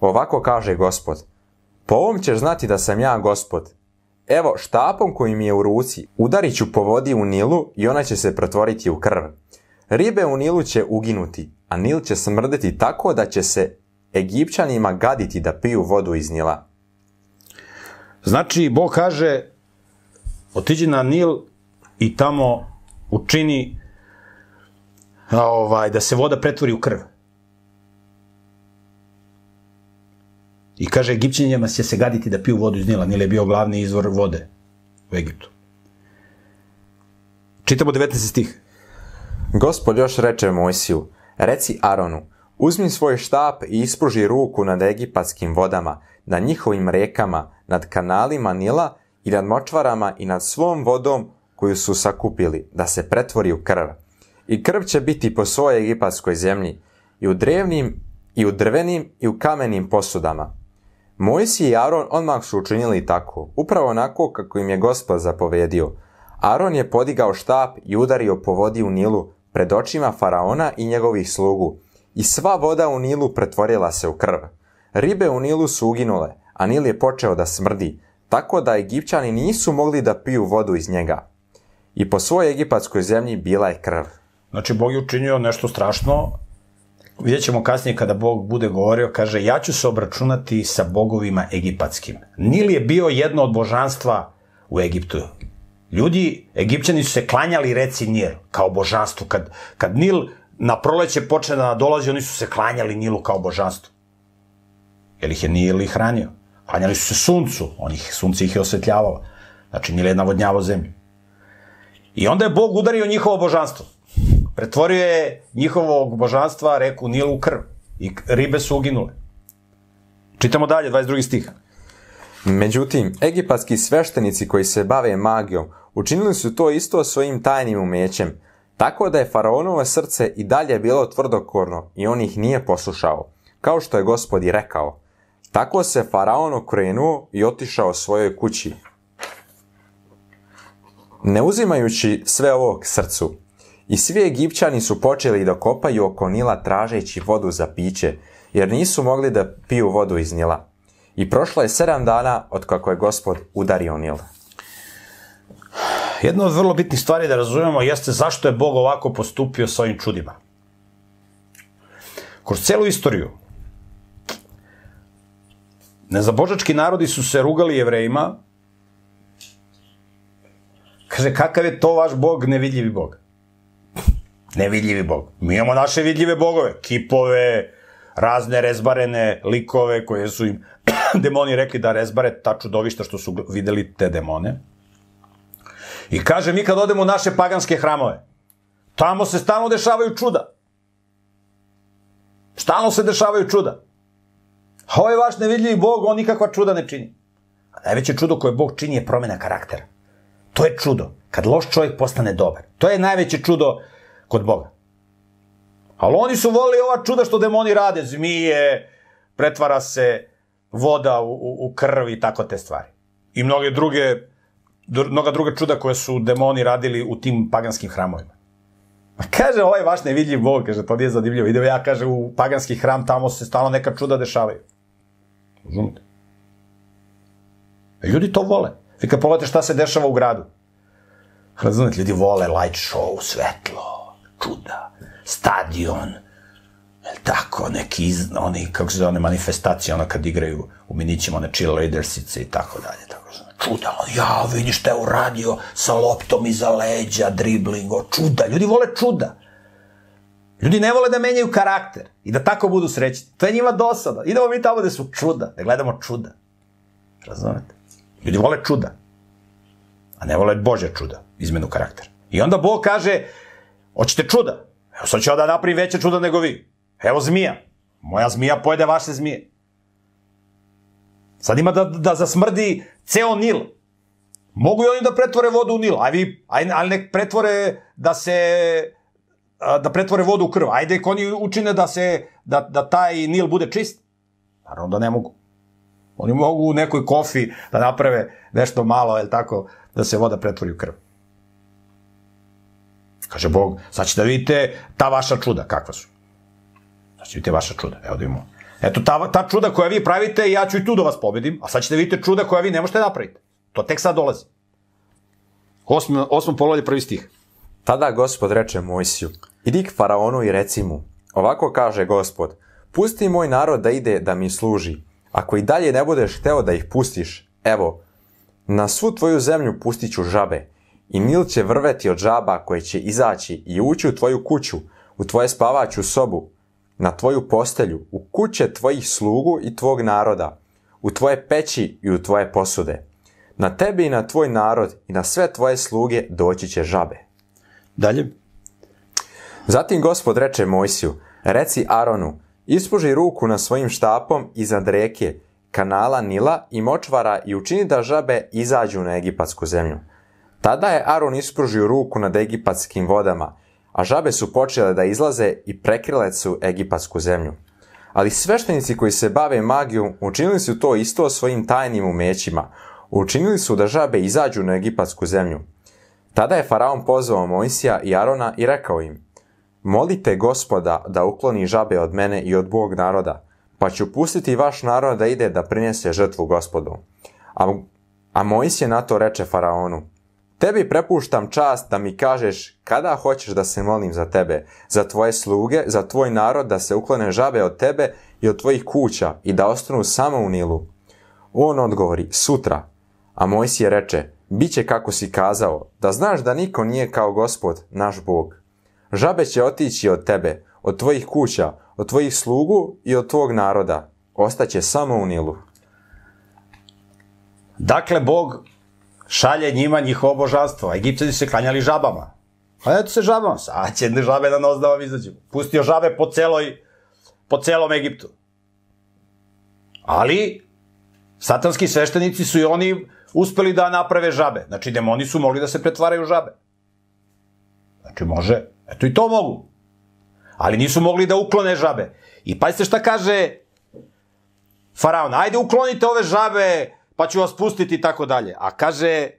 Ovako kaže gospod, po ovom ćeš znati da sam ja gospod. Evo, štapom koji mi je u ruci, udarit ću po vodi u Nilu i ona će se pretvoriti u krv. Ribe u Nilu će uginuti, a Nil će smrdeti tako da će se Egipćanima gaditi da piju vodu iz Nila. Znači, Bog kaže, otiđi na Nil i tamo učini ovaj, da se voda pretvori u krv. I kaže, Egipćanima će se gaditi da piju vodu iz Nila. Nil je bio glavni izvor vode u Egiptu. Čitamo 19. stih. Gospod još reče Mojsiju, reci Aronu, uzmi svoj štap i ispruži ruku nad egipatskim vodama, nad njihovim rekama, nad kanalima Nila i nad močvarama i nad svom vodom koju su sakupili, da se pretvori u krv. I krv će biti po svojoj egipatskoj zemlji, i u drevnim, i u drvenim, i u kamenim posudama. Mojsi i Aron odmah su učinili tako, upravo onako kako im je gospod zapovedio. Aron je podigao štap i udario po vodi u Nilu pred očima faraona i njegovih slugu, i sva voda u Nilu pretvorila se u krv. Ribe u Nilu su uginule, a Nil je počeo da smrdi, tako da Egipćani nisu mogli da piju vodu iz njega. I po svojoj egipatskoj zemlji bila je krv. Znači, Bog je učinio nešto strašno. Vidjet ćemo kasnije kada Bog bude govorio, kaže, ja ću se obračunati sa bogovima egipatskim. Nil je bio jedno od božanstva u Egiptu. Ljudi, Egipćani su se klanjali reci Nil, kao božanstvu. Kad, kad Nil na proleće počne da dolazi, oni su se klanjali Nilu kao božanstvu. Jer ih je Nil i hranio. Klanjali su se suncu, on ih, sunce ih je osvetljavalo. Znači, Nil je navodnjavao zemlju. I onda je Bog udario njihovo božanstvo. Pretvorio je njihovog božanstva reku Nil u krv. I ribe su uginule. Čitamo dalje, 22. stih. Međutim, egipatski sveštenici koji se bave magijom učinili su to isto svojim tajnim umećem, tako da je faraonovo srce i dalje bilo tvrdokorno i on ih nije poslušao, kao što je gospod i rekao. Tako se faraon okrenuo i otišao svojoj kući. Ne uzimajući sve ovo k srcu, i svi Egipćani su počeli da kopaju oko Nila tražeći vodu za piće, jer nisu mogli da piju vodu iz Nila. I prošlo je sedam dana od kako je gospod udario Nil. Jedna od vrlo bitnih stvari da razumemo jeste zašto je Bog ovako postupio s ovim čudima. kroz celu istoriju, nezabožački narodi su se rugali jevrejima, kaže, kakav je to vaš bog, nevidljivi bog? Nevidljivi bog. Mi imamo naše vidljive bogove, kipove, razne rezbarene likove koje su im demoni rekli da rezbare ta čudovišta što su videli te demone. I kaže, mi kad odemo u naše paganske hramove, tamo se stalno dešavaju čuda. Stalno se dešavaju čuda. A ovaj vaš nevidljivi Bog, on nikakva čuda ne čini. A najveće čudo koje Bog čini je promena karaktera. To je čudo. Kad loš čovjek postane dobar. To je najveće čudo kod Boga. Ali oni su volili ova čuda što demoni rade. Zmije, pretvara se voda u, u, u krv i tako te stvari. I mnoge druge, mnoga druga čuda koje su demoni radili u tim paganskim hramovima. Ma kaže, ovaj vaš nevidljiv bog, kaže, to nije zadivljivo. Ideo ja, kaže, u paganski hram, tamo se stalno neka čuda dešavaju. Razumite? E, ljudi to vole. Vi kad pogledate šta se dešava u gradu. Razumete, ljudi vole light show, svetlo, čuda, stadion, jel tako, neki, iz, oni, kako se zove, one manifestacije, ono kad igraju u minićima, one cheerleadersice i tako dalje, tako čuda, ja, vidi šta je uradio sa loptom iza leđa, driblingo, čuda, ljudi vole čuda. Ljudi ne vole da menjaju karakter i da tako budu srećni. To je njima dosada. Idemo mi tamo gde su čuda, da gledamo čuda. Razumete? Ljudi vole čuda, a ne vole Bože čuda, izmenu karaktera. I onda Bog kaže, hoćete čuda? Evo sad ću ja da napravim veće čuda nego vi. Evo zmija. Moja zmija pojede vaše zmije. Sad ima da, da zasmrdi ceo Nil. Mogu i oni da pretvore vodu u Nil, a vi, aj, ali nek pretvore da se da pretvore vodu u krv. Ajde nek oni učine da se da, da taj Nil bude čist. Naravno da ne mogu. Oni mogu u nekoj kofi da naprave nešto malo, je tako, da se voda pretvori u krv. Kaže Bog, sad ćete da vidite ta vaša čuda, kakva su. Sad ćete vidite vaša čuda. Evo da imamo Eto, ta, ta čuda koja vi pravite, ja ću i tu da vas pobedim, a sad ćete vidite čuda koja vi ne možete napraviti. To tek sad dolazi. Osmo, osmo polovlje, prvi stih. Tada gospod reče Mojsiju, idi k faraonu i reci mu, ovako kaže gospod, pusti moj narod da ide da mi služi. Ako i dalje ne budeš hteo da ih pustiš, evo, na svu tvoju zemlju pustit ću žabe, i Nil će vrveti od žaba koje će izaći i ući u tvoju kuću, u tvoje spavaću sobu, na tvoju postelju, u kuće tvojih slugu i tvog naroda, u tvoje peći i u tvoje posude. Na tebi i na tvoj narod i na sve tvoje sluge doći će žabe. Dalje. Zatim gospod reče Mojsiju, reci Aronu, ispuži ruku na svojim štapom iznad reke, kanala Nila i močvara i učini da žabe izađu na egipatsku zemlju. Tada je Aron ispružio ruku nad egipatskim vodama a žabe su počele da izlaze i prekrile su egipatsku zemlju. Ali sveštenici koji se bave magijom učinili su to isto svojim tajnim umećima. Učinili su da žabe izađu na egipatsku zemlju. Tada je faraon pozvao Mojsija i Arona i rekao im, molite gospoda da ukloni žabe od mene i od Bog naroda, pa ću pustiti vaš narod da ide da prinese žrtvu gospodu. A, a Mojsije na to reče faraonu, Tebi prepuštam čast da mi kažeš kada hoćeš da se molim za tebe, za tvoje sluge, za tvoj narod, da se uklone žabe od tebe i od tvojih kuća i da ostanu samo u Nilu. On odgovori, sutra. A Mojsije reče, bit će kako si kazao, da znaš da niko nije kao gospod, naš Bog. Žabe će otići od tebe, od tvojih kuća, od tvojih slugu i od tvog naroda. Ostaće samo u Nilu. Dakle, Bog šalje njima njihovo božanstvo. Egipćani se klanjali žabama. A eto se žabama. Sad će žabe na nos da vam izađu. Pustio žabe po celoj, po celom Egiptu. Ali, satanski sveštenici su i oni uspeli da naprave žabe. Znači, demoni su mogli da se pretvaraju u žabe. Znači, može, eto i to mogu. Ali nisu mogli da uklone žabe. I pazite šta kaže faraon, ajde uklonite ove žabe, pa ću vas pustiti i tako dalje. A kaže,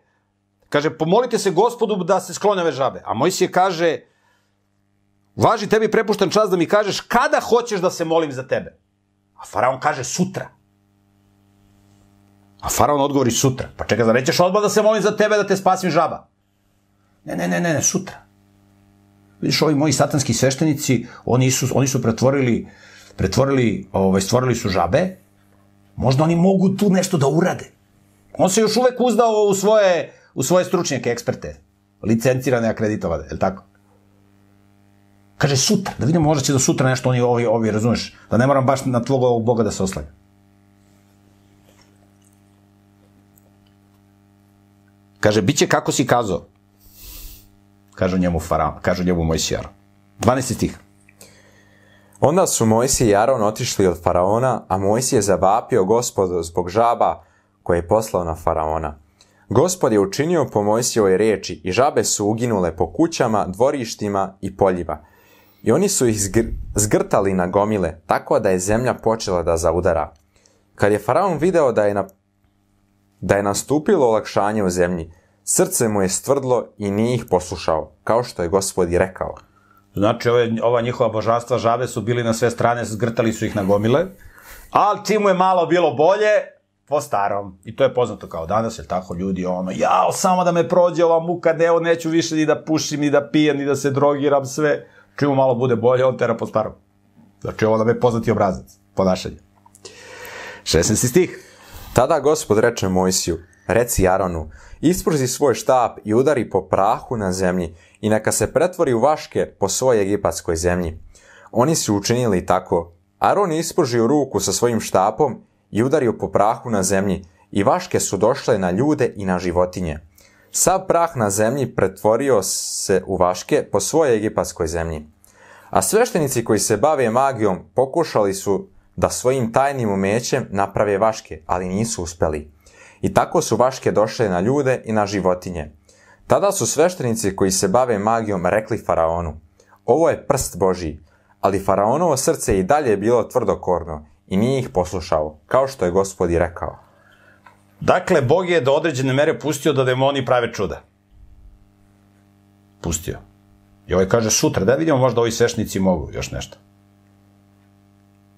kaže, pomolite se gospodu da se sklone ove žabe. A Mojsije kaže, važi tebi prepuštan čas da mi kažeš kada hoćeš da se molim za tebe. A faraon kaže sutra. A faraon odgovori sutra. Pa čeka, da nećeš odmah da se molim za tebe da te spasim žaba. Ne, ne, ne, ne, ne, sutra. Vidiš, ovi moji satanski sveštenici, oni su, oni su pretvorili pretvorili, ovaj, stvorili su žabe, možda oni mogu tu nešto da urade. On se još uvek uzdao u svoje, u svoje stručnjake, eksperte, licencirane, akreditovane, je li tako? Kaže sutra, da vidimo možda će do sutra nešto oni ovi, ovi razumeš, da ne moram baš na tvog ovog Boga da se oslanjam. Kaže, bit će kako si kazao. Kažu njemu Faraon, kažu njemu Mojsijar. 12. stih. Onda su Mojsije i Aron otišli od faraona, a Mojsije zavapio gospodu zbog žaba koje je poslao na faraona. Gospod je učinio po Mojsijevoj riječi i žabe su uginule po kućama, dvorištima i poljima. I oni su ih zgr zgrtali na gomile, tako da je zemlja počela da zaudara. Kad je faraon video da je, na, da je nastupilo olakšanje u zemlji, srce mu je stvrdlo i nije ih poslušao, kao što je gospod i rekao. Znači, ove, ova njihova božanstva žabe su bili na sve strane, zgrtali su ih na gomile, ali čim mu je malo bilo bolje, po starom. I to je poznato kao danas, jer tako ljudi, ono, jao, samo da me prođe ova muka, ne, evo, neću više ni da pušim, ni da pijem, ni da se drogiram, sve. Čim mu malo bude bolje, on tera po starom. Znači, ovo nam je poznati obrazac, ponašanje. 16. stih. Tada gospod reče Mojsiju, reci Aronu, isprzi svoj štap i udari po prahu na zemlji i neka se pretvori u vaške po svojoj egipatskoj zemlji. Oni su učinili tako. Aron je ispružio ruku sa svojim štapom i udario po prahu na zemlji i vaške su došle na ljude i na životinje. Sav prah na zemlji pretvorio se u vaške po svojoj egipatskoj zemlji. A sveštenici koji se bave magijom pokušali su da svojim tajnim umećem naprave vaške, ali nisu uspeli. I tako su vaške došle na ljude i na životinje. Tada su sveštenici koji se bave magijom rekli faraonu, ovo je prst Božiji, ali faraonovo srce je i dalje bilo tvrdokorno i nije ih poslušao, kao što je gospod i rekao. Dakle, Bog je do određene mere pustio da demoni prave čuda. Pustio. I ovaj kaže sutra, da vidimo možda ovi svešnici mogu još nešto.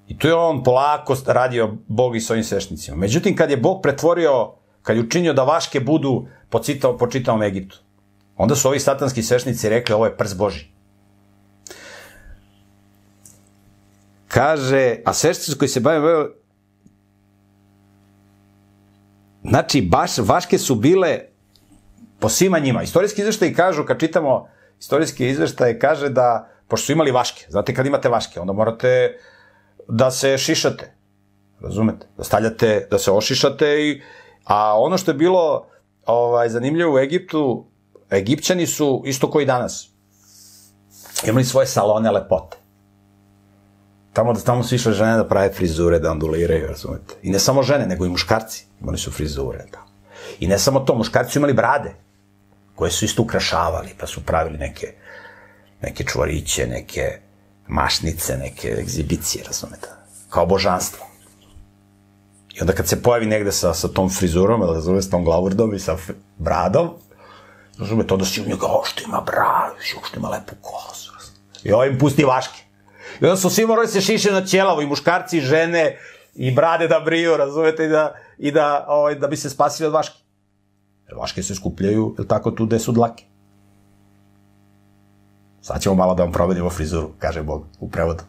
I tu je on polako radio Bog i s ovim svešnicima. Međutim, kad je Bog pretvorio, kad je učinio da vaške budu po, citao, po čitavom Egiptu, onda su ovi satanski svešnici rekli ovo je prst Boži. Kaže, a svešnici koji se bave Znači, baš, vaške su bile po svima njima. Istorijski izveštaj kažu, kad čitamo istorijski izveštaj, kaže da, pošto su imali vaške, znate kad imate vaške, onda morate da se šišate. Razumete? Da stavljate, da se ošišate i, a ono što je bilo ovaj, zanimljivo u Egiptu, Egipćani su isto koji danas. Imali svoje salone lepote. Tamo, da tamo su išle žene da prave frizure, da onduliraju, razumete. I ne samo žene, nego i muškarci. Imali su frizure, da. I ne samo to, muškarci su imali brade, koje su isto ukrašavali, pa su pravili neke, neke čvoriće, neke mašnice, neke egzibicije, razumete. Kao božanstvo. I onda kad se pojavi negde sa, sa tom frizurom, razumete, s tom glavurdom i sa bradom, razumete, onda si u njega, o, što ima bradu, što ima lepu kosu. I ovaj im pusti vaške. I onda su svi morali se šiše na ćelavo, i muškarci, i žene, i brade da briju, razumete, i da, i da, ovaj, da bi se spasili od vaške. Jer vaške se skupljaju, je tako, tu gde su dlake. Sad ćemo malo da vam promenimo frizuru, kaže Bog u prevodu.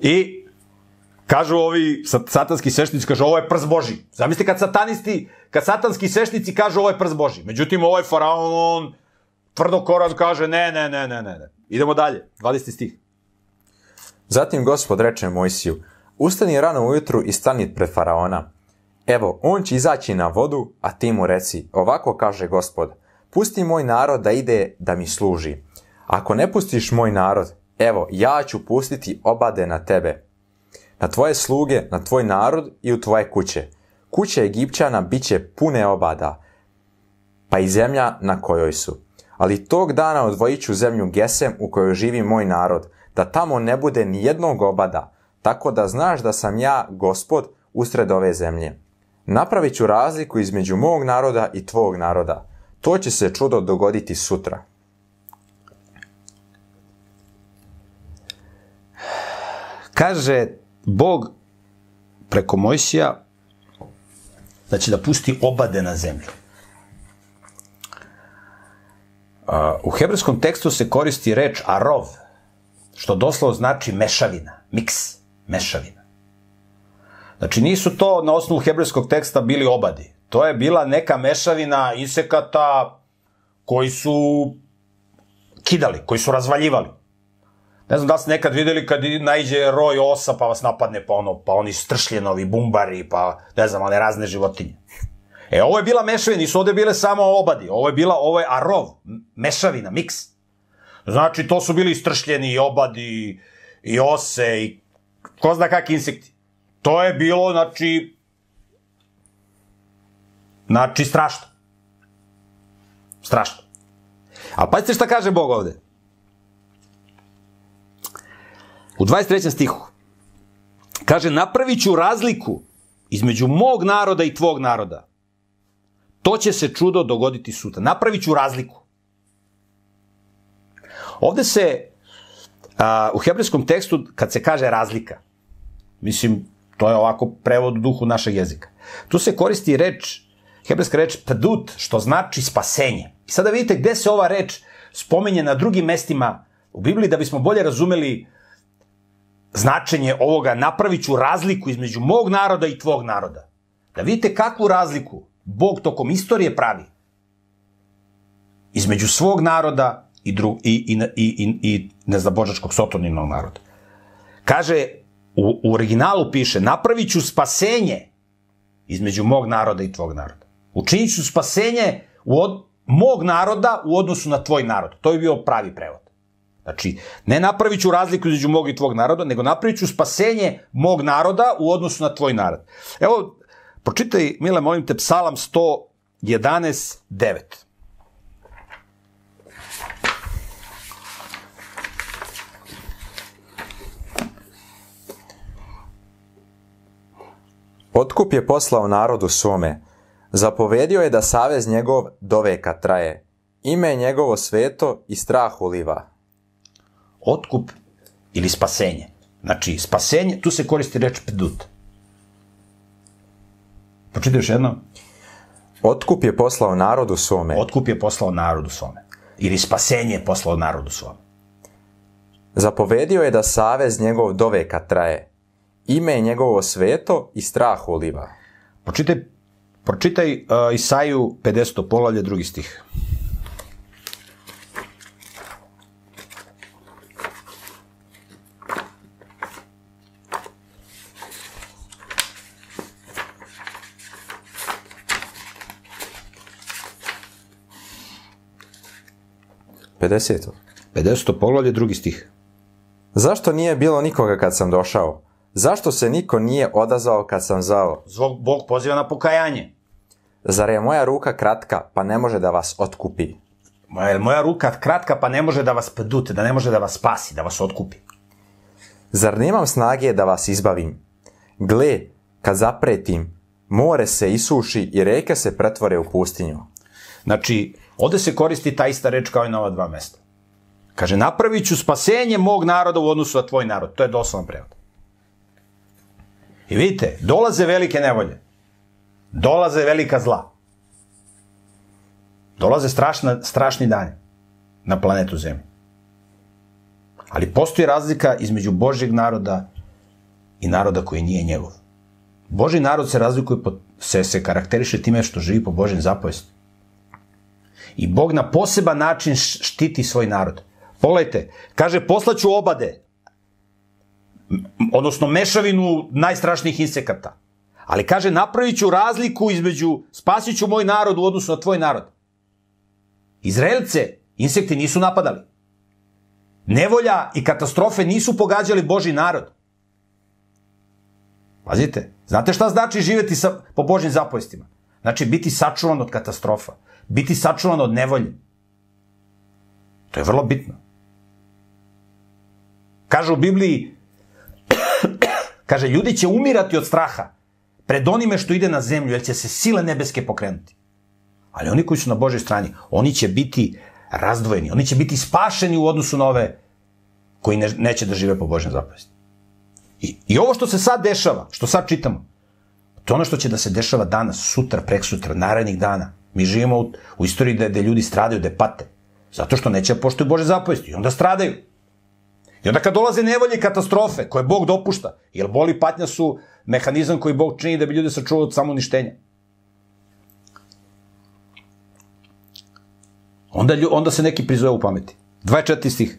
I kažu ovi satanski svešnici, kažu ovo je prst Boži. Zamislite kad satanisti, kad satanski svešnici kažu ovo je prst Boži. Međutim, ovaj faraon, on tvrdo koraz kaže ne, ne, ne, ne, ne. Idemo dalje, 20. stih. Zatim gospod reče Mojsiju, ustani rano ujutru i stani pred faraona. Evo, on će izaći na vodu, a ti mu reci, ovako kaže gospod, pusti moj narod da ide da mi služi. Ako ne pustiš moj narod, evo, ja ću pustiti obade na tebe, na tvoje sluge, na tvoj narod i u tvoje kuće. Kuće Egipćana bit će pune obada, pa i zemlja na kojoj su. Ali tog dana odvojit ću zemlju Gesem u kojoj živi moj narod, da tamo ne bude ni jednog obada, tako da znaš da sam ja, gospod, usred ove zemlje. Napravit ću razliku između mog naroda i tvog naroda. To će se čudo dogoditi sutra. Kaže Bog preko Mojsija da će da pusti obade na zemlju. U hebrejskom tekstu se koristi reč arov, što doslovno znači mešavina, miks. mešavina. Znači, nisu to na osnovu hebrejskog teksta bili obadi. To je bila neka mešavina insekata koji su kidali, koji su razvaljivali. Ne znam da ste nekad videli kad najđe roj osa pa vas napadne pa ono, pa oni stršljenovi, bumbari, pa ne znam, one razne životinje. E, ovo je bila mešavina, nisu ovde bile samo obadi, ovo je bila, ovo je arov, mešavina, miks. Znači, to su bili istršljeni i obadi, i ose, i ko zna kakvi insekti. To je bilo, znači, znači, strašno. Strašno. A pazite šta kaže Bog ovde. U 23. stihu. Kaže, napravit ću razliku između mog naroda i tvog naroda. To će se čudo dogoditi sutra. Napravit ću razliku. Ovde se, a, u hebrejskom tekstu, kad se kaže razlika, mislim, to je ovako prevod u duhu našeg jezika. Tu se koristi reč, hebrejska reč pdut, što znači spasenje. I sada vidite gde se ova reč spominje na drugim mestima u Bibliji da bismo bolje razumeli značenje ovoga, napravit ću razliku između mog naroda i tvog naroda. Da vidite kakvu razliku Bog tokom istorije pravi između svog naroda i, dru, i, i, i, i, i neznabožačkog sotoninog naroda. Kaže, u, u originalu piše, napravit ću spasenje između mog naroda i tvog naroda. Učinit ću spasenje u od, mog naroda u odnosu na tvoj narod. To je bio pravi prevod. Znači, ne napravit ću razliku između mog i tvog naroda, nego napravit ću spasenje mog naroda u odnosu na tvoj narod. Evo, pročitaj, Mile, molim te, psalam 111, 9. Otkup je poslao narodu svome. Zapovedio je da savez njegov do veka traje. Ime je njegovo sveto i strah uliva. Otkup ili spasenje. Znači, spasenje, tu se koristi reč pedut. Pročitaj još jedno. Otkup je poslao narodu svome. Otkup je poslao narodu svome. Ili spasenje je poslao narodu svome. Zapovedio je da savez njegov do veka traje. Ime je njegovo sveto i strah uliva. Pročitaj, pročitaj uh, Isaju 50. polavlje, drugi stih. Pedeseto. 50. poglavlje, drugi stih. Zašto nije bilo nikoga kad sam došao? Zašto se niko nije odazvao kad sam zao? Zvog Bog poziva na pokajanje. Zar je moja ruka kratka, pa ne može da vas otkupi? Moja, moja ruka kratka pa ne može da vas pedute, da ne može da vas spasi, da vas otkupi. Zar nemam snage da vas izbavim? Gle, kad zapretim, more se isuši i reke se pretvore u pustinju. Znači, ovde se koristi ta ista reč kao i na ova dva mesta. Kaže, napravit ću spasenje mog naroda u odnosu na tvoj narod. To je doslovan prevod. I vidite, dolaze velike nevolje. Dolaze velika zla. Dolaze strašna, strašni dani na planetu Zemlji. Ali postoji razlika između Božjeg naroda i naroda koji nije njegov. Božji narod se razlikuje, po, se, se karakteriše time što živi po Božjem zapovesti. I Bog na poseban način štiti svoj narod. Pogledajte, kaže, poslaću obade, odnosno mešavinu najstrašnijih insekata. Ali kaže, napravit ću razliku između, spasit ću moj narod u odnosu na tvoj narod. Izraelce insekti nisu napadali. Nevolja i katastrofe nisu pogađali Boži narod. Pazite, znate šta znači živeti sa, po Božim zapovestima? Znači biti sačuvan od katastrofa, biti sačuvan od nevolje. To je vrlo bitno. Kaže u Bibliji, kaže, ljudi će umirati od straha pred onime što ide na zemlju, jer će se sile nebeske pokrenuti. Ali oni koji su na Božoj strani, oni će biti razdvojeni, oni će biti spašeni u odnosu na ove koji ne, neće da žive po Božjem zapovesti. I, I ovo što se sad dešava, što sad čitamo, to je ono što će da se dešava danas, sutra, prek sutra, narednih dana. Mi živimo u, u istoriji gde, gde ljudi stradaju, gde pate. Zato što neće da poštuju Bože zapovesti. I onda stradaju. I onda kad dolaze nevolje i katastrofe, koje Bog dopušta, jer boli patnja su mehanizam koji Bog čini da bi ljude sačuvao od samouništenja. Onda, onda se neki prizove u pameti. 24 stih.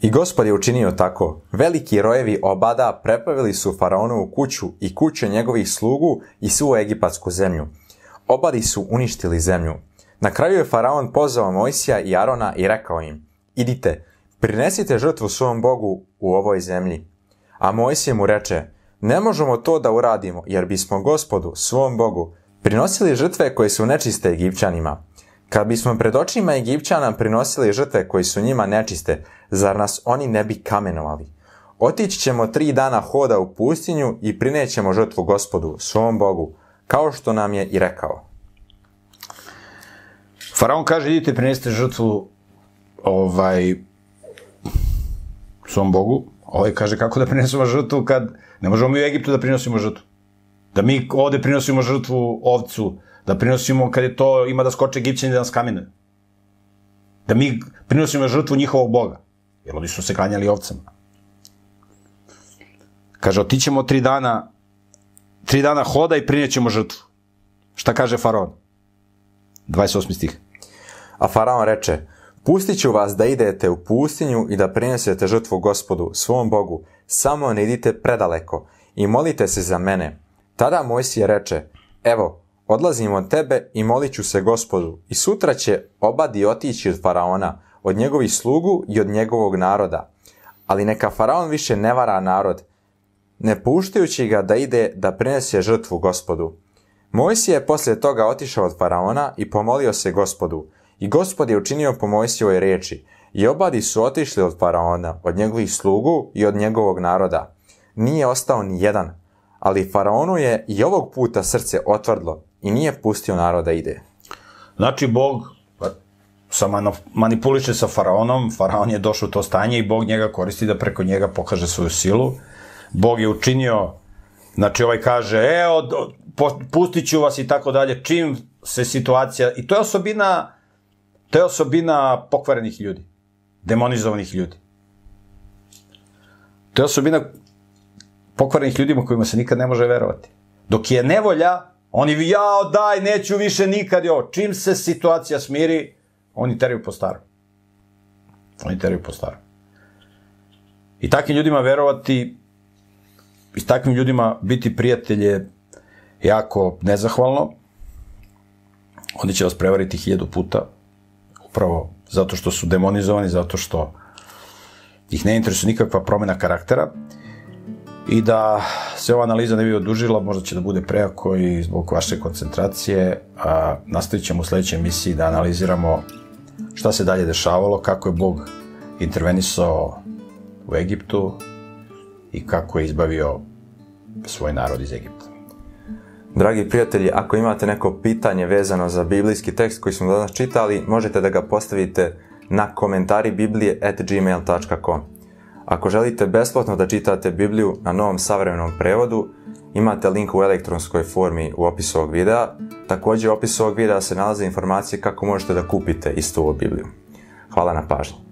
I gospod je učinio tako. Veliki rojevi obada prepavili su faraonovu kuću i kuće njegovih slugu i svu egipatsku zemlju. Obadi su uništili zemlju. Na kraju je faraon pozvao Mojsija i Arona i rekao im, idite, prinesite žrtvu svom Bogu u ovoj zemlji. A Mojsije mu reče, ne možemo to da uradimo, jer bismo gospodu, svom Bogu, prinosili žrtve koje su nečiste Egipćanima. Kad bismo pred očima Egipćana prinosili žrtve koji su njima nečiste, zar nas oni ne bi kamenovali? Otići ćemo tri dana hoda u pustinju i prinećemo žrtvu gospodu, svom Bogu, kao što nam je i rekao. Faraon kaže, idite prinesite žrtvu ovaj, svom Bogu. Ovaj kaže, kako da prinesemo žrtvu kad ne možemo mi u Egiptu da prinosimo žrtvu. Da mi ovde prinosimo žrtvu ovcu, da prinosimo kad je to, ima da skoče Egipćani da nas kamenuju. Da mi prinosimo žrtvu njihovog Boga. Jer oni su se klanjali ovcama. Kaže, otićemo tri dana, tri dana hoda i prinećemo žrtvu. Šta kaže faraon? 28. stih. A faraon reče, pustit ću vas da idete u pustinju i da prinesete žrtvu gospodu, svom Bogu, samo ne idite predaleko i molite se za mene. Tada Mojsije reče, evo, odlazim od tebe i molit ću se gospodu i sutra će obadi otići od faraona, od njegovih slugu i od njegovog naroda. Ali neka faraon više ne vara narod, ne puštajući ga da ide da prinese žrtvu gospodu. Mojsije je poslije toga otišao od faraona i pomolio se gospodu. I gospod je učinio po Mojsijevoj riječi. I obadi su otišli od faraona, od njegovih slugu i od njegovog naroda. Nije ostao ni jedan, ali faraonu je i ovog puta srce otvrdlo i nije pustio narod da ide. Znači, Bog pa, sa manipuliše sa faraonom, faraon je došao u to stanje i Bog njega koristi da preko njega pokaže svoju silu. Bog je učinio, znači ovaj kaže, e, od, pustit ću vas i tako dalje, čim se situacija, i to je osobina, to je osobina pokvarenih ljudi, demonizovanih ljudi. To je osobina pokvarenih ljudima kojima se nikad ne može verovati. Dok je nevolja, oni jao daj, neću više nikad, jo. Čim se situacija smiri, oni teraju po starom. Oni teraju po starom. I takvim ljudima verovati, i takvim ljudima biti prijatelje jako nezahvalno. Oni će vas prevariti hiljadu puta, upravo zato što su demonizovani, zato što ih ne interesuje nikakva promena karaktera i da se ova analiza ne bi odužila, možda će da bude preako i zbog vaše koncentracije, a nastavit ćemo u sledećoj emisiji da analiziramo šta se dalje dešavalo, kako je Bog intervenisao u Egiptu i kako je izbavio svoj narod iz Egipta. Dragi prijatelji, ako imate neko pitanje vezano za biblijski tekst koji smo danas čitali, možete da ga postavite na komentari biblije at gmail.com. Ako želite besplatno da čitate Bibliju na novom savremenom prevodu, imate link u elektronskoj formi u opisu ovog videa. Također u opisu ovog videa se nalaze informacije kako možete da kupite istu ovu Bibliju. Hvala na pažnji.